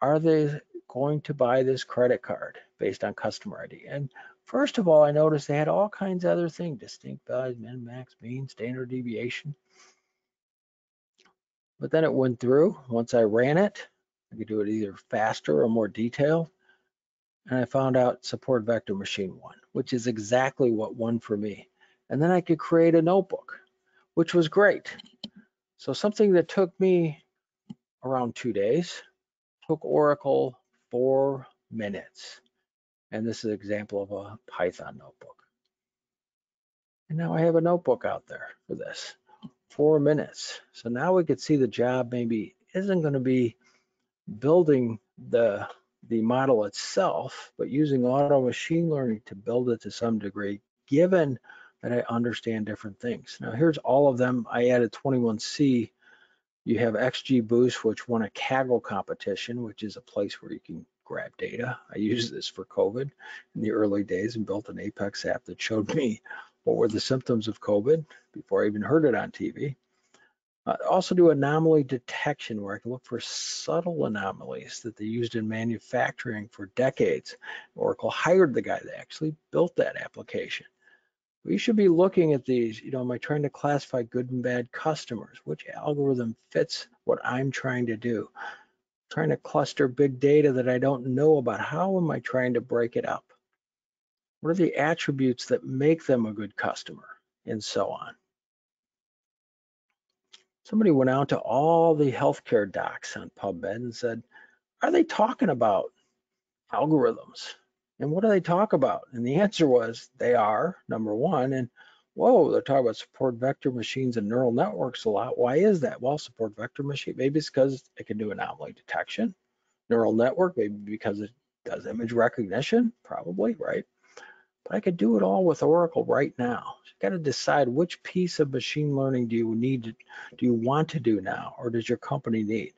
Are they going to buy this credit card based on customer ID? And first of all, I noticed they had all kinds of other things, distinct values, min, max, mean, standard deviation. But then it went through. Once I ran it, I could do it either faster or more detailed and I found out support vector machine one, which is exactly what won for me. And then I could create a notebook, which was great. So something that took me around two days took Oracle four minutes. And this is an example of a Python notebook. And now I have a notebook out there for this, four minutes. So now we could see the job maybe isn't going to be building the the model itself, but using auto machine learning to build it to some degree, given that I understand different things. Now here's all of them. I added 21C. You have XGBoost, which won a Kaggle competition, which is a place where you can grab data. I used this for COVID in the early days and built an Apex app that showed me what were the symptoms of COVID before I even heard it on TV. Uh, also do anomaly detection where I can look for subtle anomalies that they used in manufacturing for decades. Oracle hired the guy that actually built that application. We should be looking at these, you know, am I trying to classify good and bad customers? Which algorithm fits what I'm trying to do? trying to cluster big data that I don't know about. How am I trying to break it up? What are the attributes that make them a good customer? And so on somebody went out to all the healthcare docs on PubMed and said, are they talking about algorithms? And what do they talk about? And the answer was they are, number one. And whoa, they're talking about support vector machines and neural networks a lot. Why is that? Well, support vector machine, maybe it's because it can do anomaly detection. Neural network, maybe because it does image recognition, probably, right? But I could do it all with Oracle right now. So you got to decide which piece of machine learning do you need to, do you want to do now, or does your company need?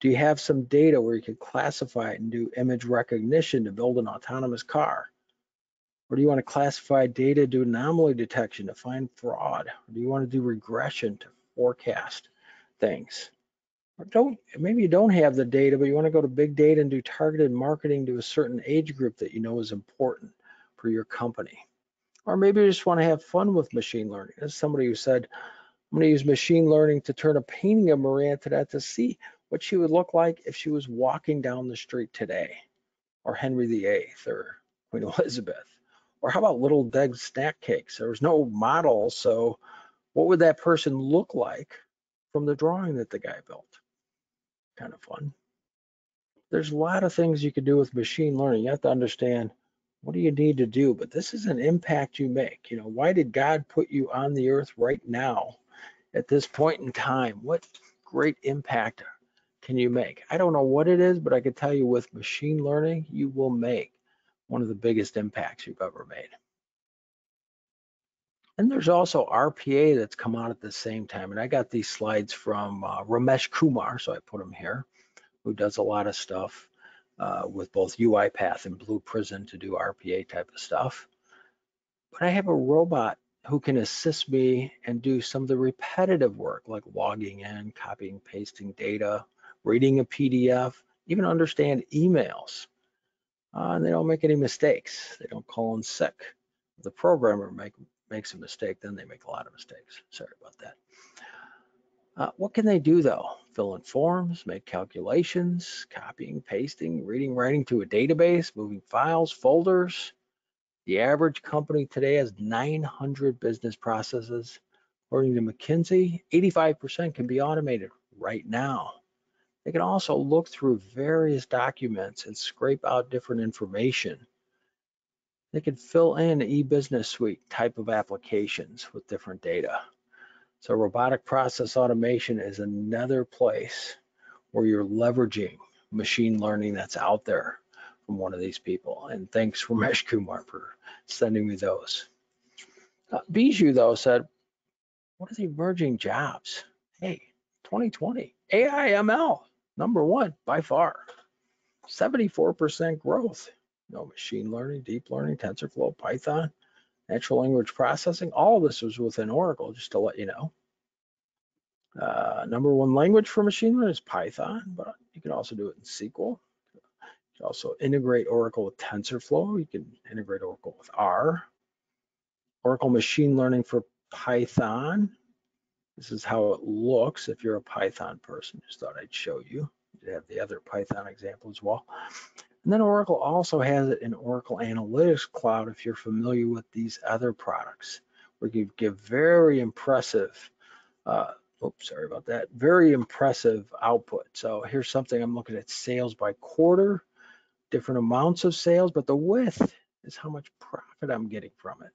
Do you have some data where you can classify it and do image recognition to build an autonomous car? Or do you want to classify data, do anomaly detection to find fraud? Or do you want to do regression to forecast things? Or don't maybe you don't have the data, but you want to go to big data and do targeted marketing to a certain age group that you know is important for your company. Or maybe you just want to have fun with machine learning. As somebody who said, I'm going to use machine learning to turn a painting of Marie Antoinette to see what she would look like if she was walking down the street today, or Henry VIII, or Queen Elizabeth. Or how about little Debbie's snack cakes? There was no model, so what would that person look like from the drawing that the guy built? Kind of fun. There's a lot of things you could do with machine learning. You have to understand what do you need to do, but this is an impact you make. You know, why did God put you on the earth right now at this point in time? What great impact can you make? I don't know what it is, but I can tell you with machine learning, you will make one of the biggest impacts you've ever made. And there's also RPA that's come out at the same time. And I got these slides from uh, Ramesh Kumar, so I put them here, who does a lot of stuff uh, with both UiPath and Blue Prism to do RPA type of stuff. But I have a robot who can assist me and do some of the repetitive work like logging in, copying, pasting data, reading a PDF, even understand emails. Uh, and they don't make any mistakes. They don't call in sick. The programmer make, makes a mistake, then they make a lot of mistakes. Sorry about that. Uh, what can they do though? Fill in forms, make calculations, copying, pasting, reading, writing to a database, moving files, folders. The average company today has 900 business processes. According to McKinsey, 85% can be automated right now. They can also look through various documents and scrape out different information. They can fill in e-business suite type of applications with different data. So robotic process automation is another place where you're leveraging machine learning that's out there from one of these people. And thanks Ramesh Kumar for sending me those. Uh, Bijou though said, what are the emerging jobs? Hey, 2020, AI ML, number one by far. 74% growth. Know, machine learning, deep learning, TensorFlow, Python, natural language processing. All this was within Oracle, just to let you know. Uh, number one language for machine learning is Python, but you can also do it in SQL. You can also integrate Oracle with TensorFlow. You can integrate Oracle with R. Oracle machine learning for Python. This is how it looks if you're a Python person. Just thought I'd show you. You have the other Python example as well. And then Oracle also has it in Oracle Analytics Cloud if you're familiar with these other products, where you give very impressive, uh, oops, sorry about that, very impressive output. So here's something I'm looking at sales by quarter, different amounts of sales, but the width is how much profit I'm getting from it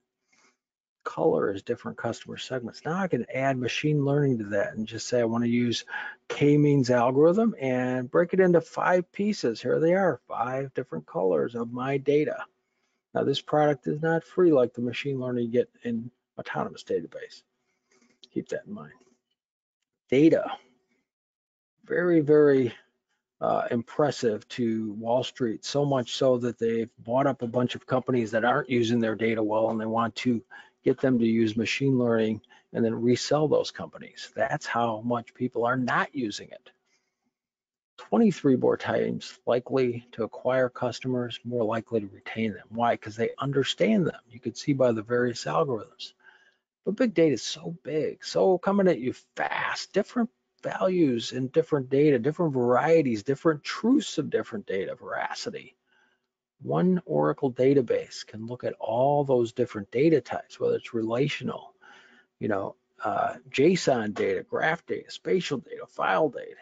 color is different customer segments. Now I can add machine learning to that and just say I want to use k-means algorithm and break it into five pieces. Here they are, five different colors of my data. Now this product is not free like the machine learning you get in autonomous database. Keep that in mind. Data, very, very uh, impressive to Wall Street, so much so that they've bought up a bunch of companies that aren't using their data well and they want to get them to use machine learning and then resell those companies. That's how much people are not using it. 23 more times likely to acquire customers, more likely to retain them. Why? Because they understand them. You can see by the various algorithms. But big data is so big, so coming at you fast, different values in different data, different varieties, different truths of different data, veracity one Oracle database can look at all those different data types, whether it's relational, you know, uh, JSON data, graph data, spatial data, file data,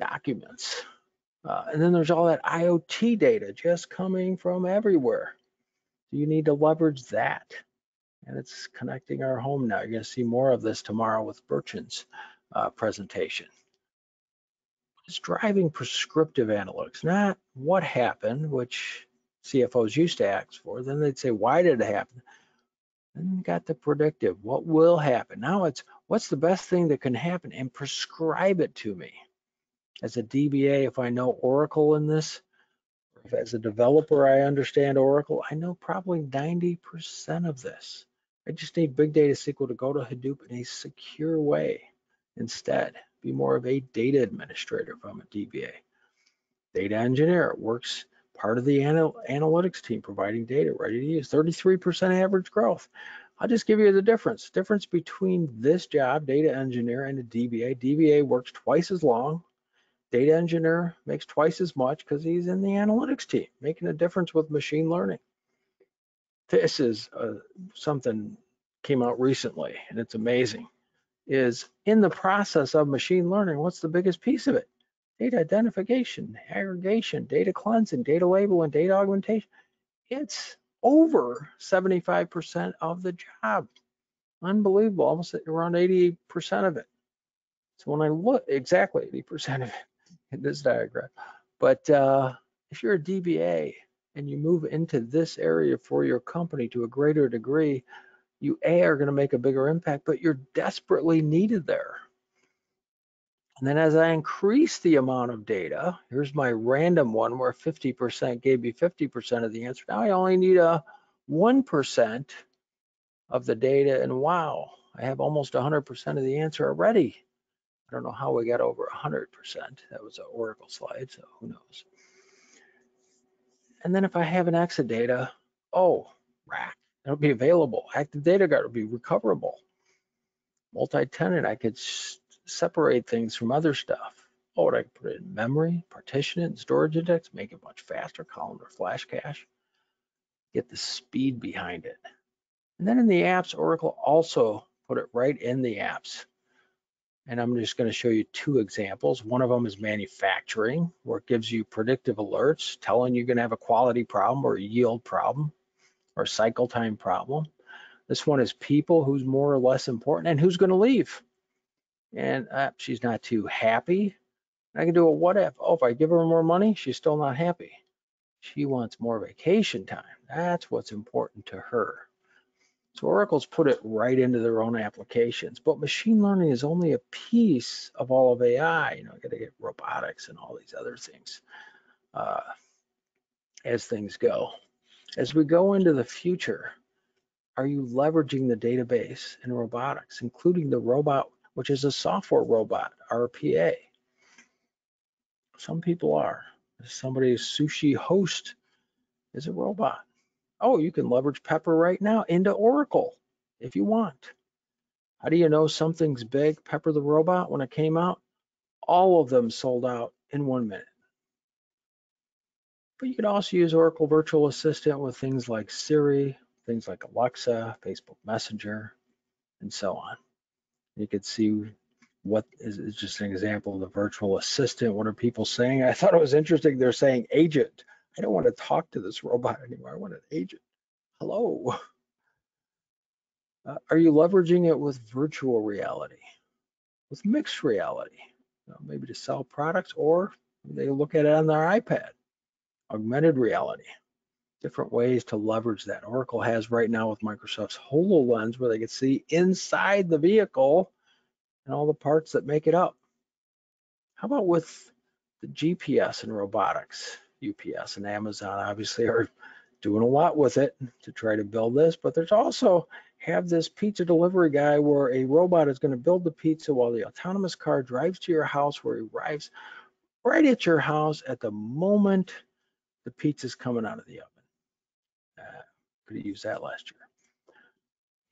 documents. Uh, and then there's all that IoT data just coming from everywhere. So you need to leverage that. And it's connecting our home now. You're going to see more of this tomorrow with Bertrand's uh, presentation is driving prescriptive analytics, not what happened, which CFOs used to ask for. Then they'd say, why did it happen? Then got the predictive, what will happen? Now it's what's the best thing that can happen and prescribe it to me. As a DBA, if I know Oracle in this, if as a developer I understand Oracle, I know probably 90% of this. I just need Big Data SQL to go to Hadoop in a secure way instead be more of a data administrator if I'm a DBA. Data engineer works part of the anal analytics team providing data ready to use 33% average growth. I'll just give you the difference. Difference between this job, data engineer, and a DBA. DBA works twice as long. Data engineer makes twice as much because he's in the analytics team, making a difference with machine learning. This is uh, something came out recently, and it's amazing, is in the process of machine learning, what's the biggest piece of it? Data identification, aggregation, data cleansing, data labeling, data augmentation. It's over 75% of the job. Unbelievable, almost around 88% of it. So when I look, exactly 80% of it in this diagram. But uh, if you're a DBA and you move into this area for your company to a greater degree, you A, are gonna make a bigger impact, but you're desperately needed there. And then as I increase the amount of data, here's my random one where 50% gave me 50% of the answer. Now I only need a 1% of the data and wow, I have almost 100% of the answer already. I don't know how we got over 100%. That was an Oracle slide, so who knows. And then if I have an Exadata oh, RAC, it'll be available. Active Data Guard will be recoverable. Multi-tenant, I could separate things from other stuff. Oh, I could put it in memory, partition it in storage index, make it much faster, columnar flash cache, get the speed behind it. And then in the apps, Oracle also put it right in the apps. And I'm just going to show you two examples. One of them is manufacturing, where it gives you predictive alerts telling you're going to have a quality problem or a yield problem or cycle time problem. This one is people, who's more or less important, and who's going to leave. And uh, she's not too happy. I can do a what if. Oh, if I give her more money, she's still not happy. She wants more vacation time. That's what's important to her. So Oracle's put it right into their own applications, but machine learning is only a piece of all of AI. You know, got to get robotics and all these other things uh, as things go. As we go into the future, are you leveraging the database in robotics, including the robot, which is a software robot, RPA? Some people are. Somebody's sushi host is a robot oh, you can leverage Pepper right now into Oracle if you want. How do you know something's big? Pepper the robot, when it came out, all of them sold out in one minute. But you can also use Oracle Virtual Assistant with things like Siri, things like Alexa, Facebook Messenger, and so on. You could see what is, is just an example of the virtual assistant. What are people saying? I thought it was interesting. They're saying agent. I don't want to talk to this robot anymore. I want an agent. Hello. Uh, are you leveraging it with virtual reality, with mixed reality, you know, maybe to sell products, or they look at it on their iPad, augmented reality, different ways to leverage that. Oracle has right now with Microsoft's HoloLens where they can see inside the vehicle and all the parts that make it up. How about with the GPS and robotics? UPS and Amazon obviously are doing a lot with it to try to build this, but there's also have this pizza delivery guy where a robot is going to build the pizza while the autonomous car drives to your house where he arrives right at your house at the moment the pizza's coming out of the oven. Uh, could have used that last year.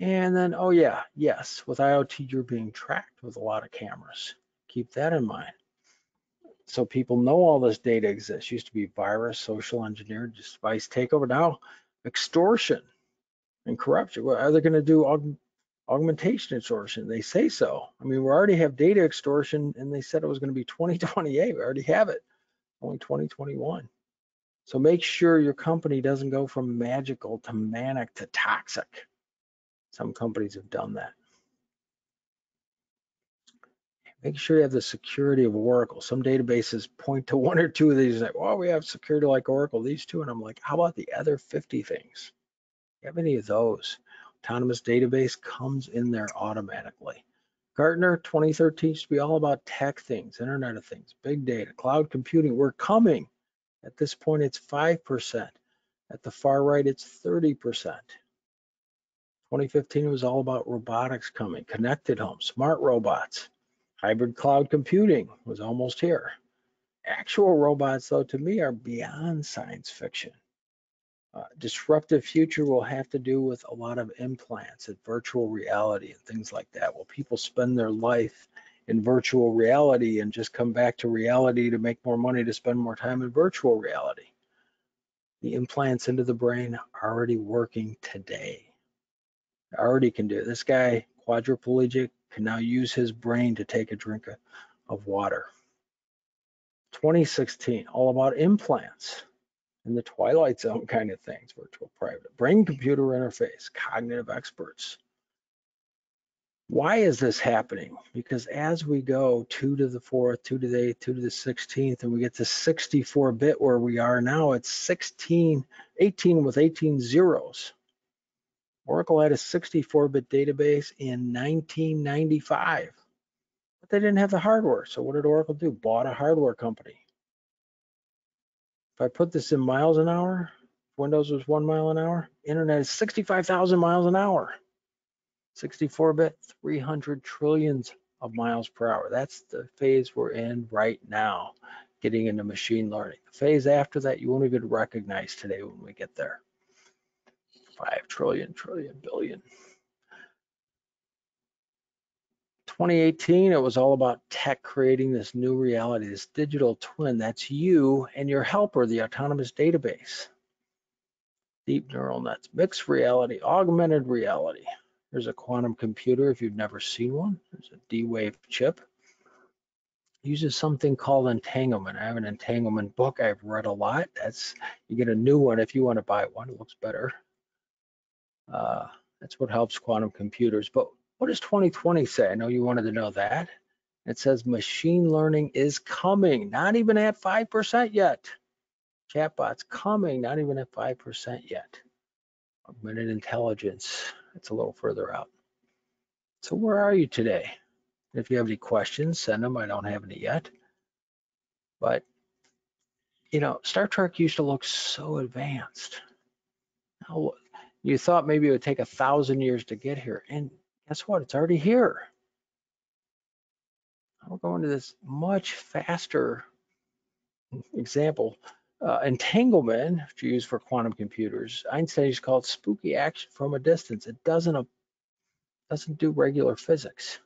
And then, oh yeah, yes, with IoT, you're being tracked with a lot of cameras. Keep that in mind so people know all this data exists. Used to be virus, social engineered, device takeover. Now extortion and corruption. Well, are they going to do aug augmentation extortion? They say so. I mean, we already have data extortion, and they said it was going to be 2028. We already have it, only 2021. So make sure your company doesn't go from magical to manic to toxic. Some companies have done that make sure you have the security of Oracle. Some databases point to one or two of these like, well, we have security like Oracle, these two. And I'm like, how about the other 50 things? You have any of those? Autonomous database comes in there automatically. Gartner 2013 should be all about tech things, Internet of Things, big data, cloud computing. We're coming. At this point, it's 5%. At the far right, it's 30%. 2015 was all about robotics coming, connected homes, smart robots. Hybrid cloud computing was almost here. Actual robots, though, to me are beyond science fiction. Uh, disruptive future will have to do with a lot of implants and virtual reality and things like that. Will people spend their life in virtual reality and just come back to reality to make more money to spend more time in virtual reality? The implants into the brain are already working today. Already can do. it. This guy, quadriplegic, can now use his brain to take a drink of- of water. 2016, all about implants in the twilight zone kind of things, virtual private, brain computer interface, cognitive experts. Why is this happening? Because as we go two to the fourth, two to the eighth, two to the 16th, and we get to 64 bit where we are now, it's 16, 18 with 18 zeros. Oracle had a 64 bit database in 1995, but they didn't have the hardware. So what did Oracle do? Bought a hardware company. If I put this in miles an hour, Windows was one mile an hour, internet is 65,000 miles an hour. 64 bit, 300 trillions of miles per hour. That's the phase we're in right now, getting into machine learning. The phase after that, you won't even recognize today when we get there. 5 trillion, trillion, billion. 2018, it was all about tech creating this new reality, this digital twin. That's you and your helper, the autonomous database. Deep neural nets, mixed reality, augmented reality. There's a quantum computer if you've never seen one. There's a D-Wave chip. Uses something called entanglement. I have an entanglement book I've read a lot. That's you get a new one if you want to buy one. It looks better. Uh, that's what helps quantum computers. But what does 2020 say? I know you wanted to know that. It says machine learning is coming, not even at 5% yet. Chatbots coming, not even at 5% yet. Augmented intelligence, it's a little further out. So where are you today? If you have any questions, send them. I don't have any yet. But, you know, Star Trek used to look so advanced. You thought maybe it would take a thousand years to get here. And guess what? It's already here. I'll go into this much faster example. Uh, entanglement, which you use for quantum computers, Einstein used called spooky action from a distance. It doesn't, uh, doesn't do regular physics.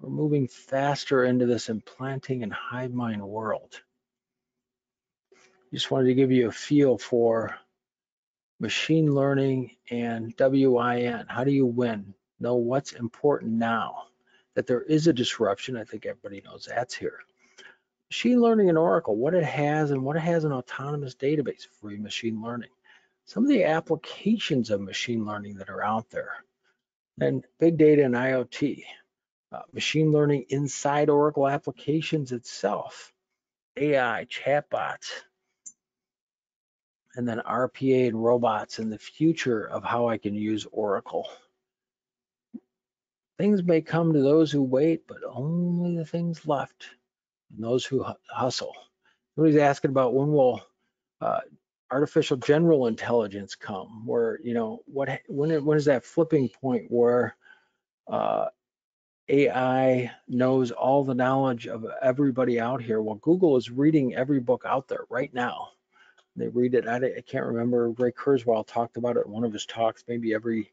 We're moving faster into this implanting and hive mind world. Just wanted to give you a feel for machine learning and WIN. How do you win? Know what's important now. That there is a disruption. I think everybody knows that's here. Machine learning in Oracle, what it has and what it has an autonomous database, for machine learning. Some of the applications of machine learning that are out there. And big data and IoT. Uh, machine learning inside Oracle applications itself. AI, chatbots, and then RPA and robots and the future of how I can use Oracle. Things may come to those who wait, but only the things left and those who hustle. Somebody's asking about when will uh, artificial general intelligence come? Where you know what? When when is that flipping point where uh, AI knows all the knowledge of everybody out here? Well, Google is reading every book out there right now. They read it. I, I can't remember. Ray Kurzweil talked about it in one of his talks. Maybe every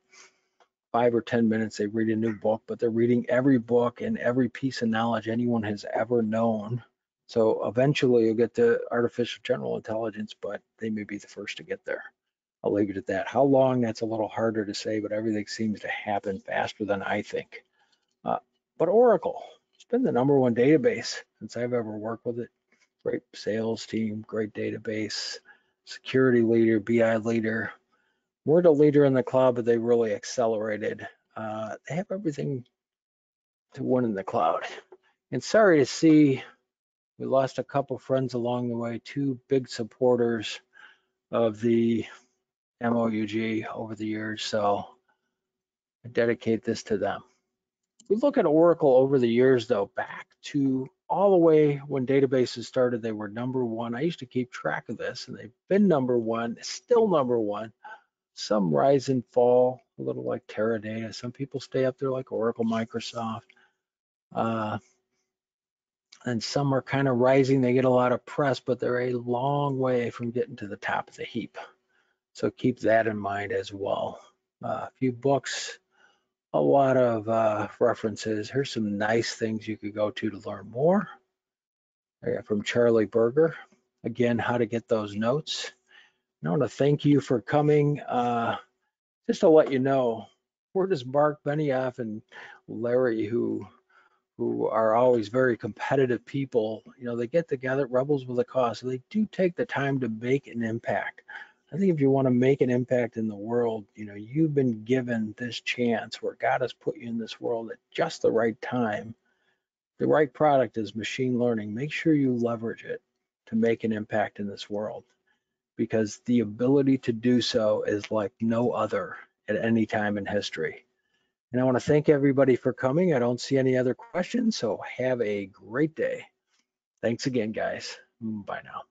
five or 10 minutes, they read a new book, but they're reading every book and every piece of knowledge anyone has ever known. So eventually you'll get to artificial general intelligence, but they may be the first to get there. I'll leave it at that. How long, that's a little harder to say, but everything seems to happen faster than I think. Uh, but Oracle, it's been the number one database since I've ever worked with it. Great sales team, great database, security leader, BI leader, we're the leader in the cloud, but they really accelerated. Uh, they have everything to win in the cloud. And sorry to see we lost a couple friends along the way, two big supporters of the MOUG over the years. So I dedicate this to them. We look at Oracle over the years though, back to all the way when databases started, they were number one. I used to keep track of this and they've been number one, still number one some rise and fall, a little like Teradata. Some people stay up there like Oracle, Microsoft. Uh, and some are kind of rising. They get a lot of press, but they're a long way from getting to the top of the heap. So keep that in mind as well. Uh, a few books, a lot of uh, references. Here's some nice things you could go to to learn more. From Charlie Berger. Again, how to get those notes. I want to thank you for coming. Uh, just to let you know, where does Mark Benioff and Larry, who who are always very competitive people, you know, they get together, rebels with a cause. So they do take the time to make an impact. I think if you want to make an impact in the world, you know, you've been given this chance where God has put you in this world at just the right time. The right product is machine learning. Make sure you leverage it to make an impact in this world because the ability to do so is like no other at any time in history. And I want to thank everybody for coming. I don't see any other questions, so have a great day. Thanks again, guys. Bye now.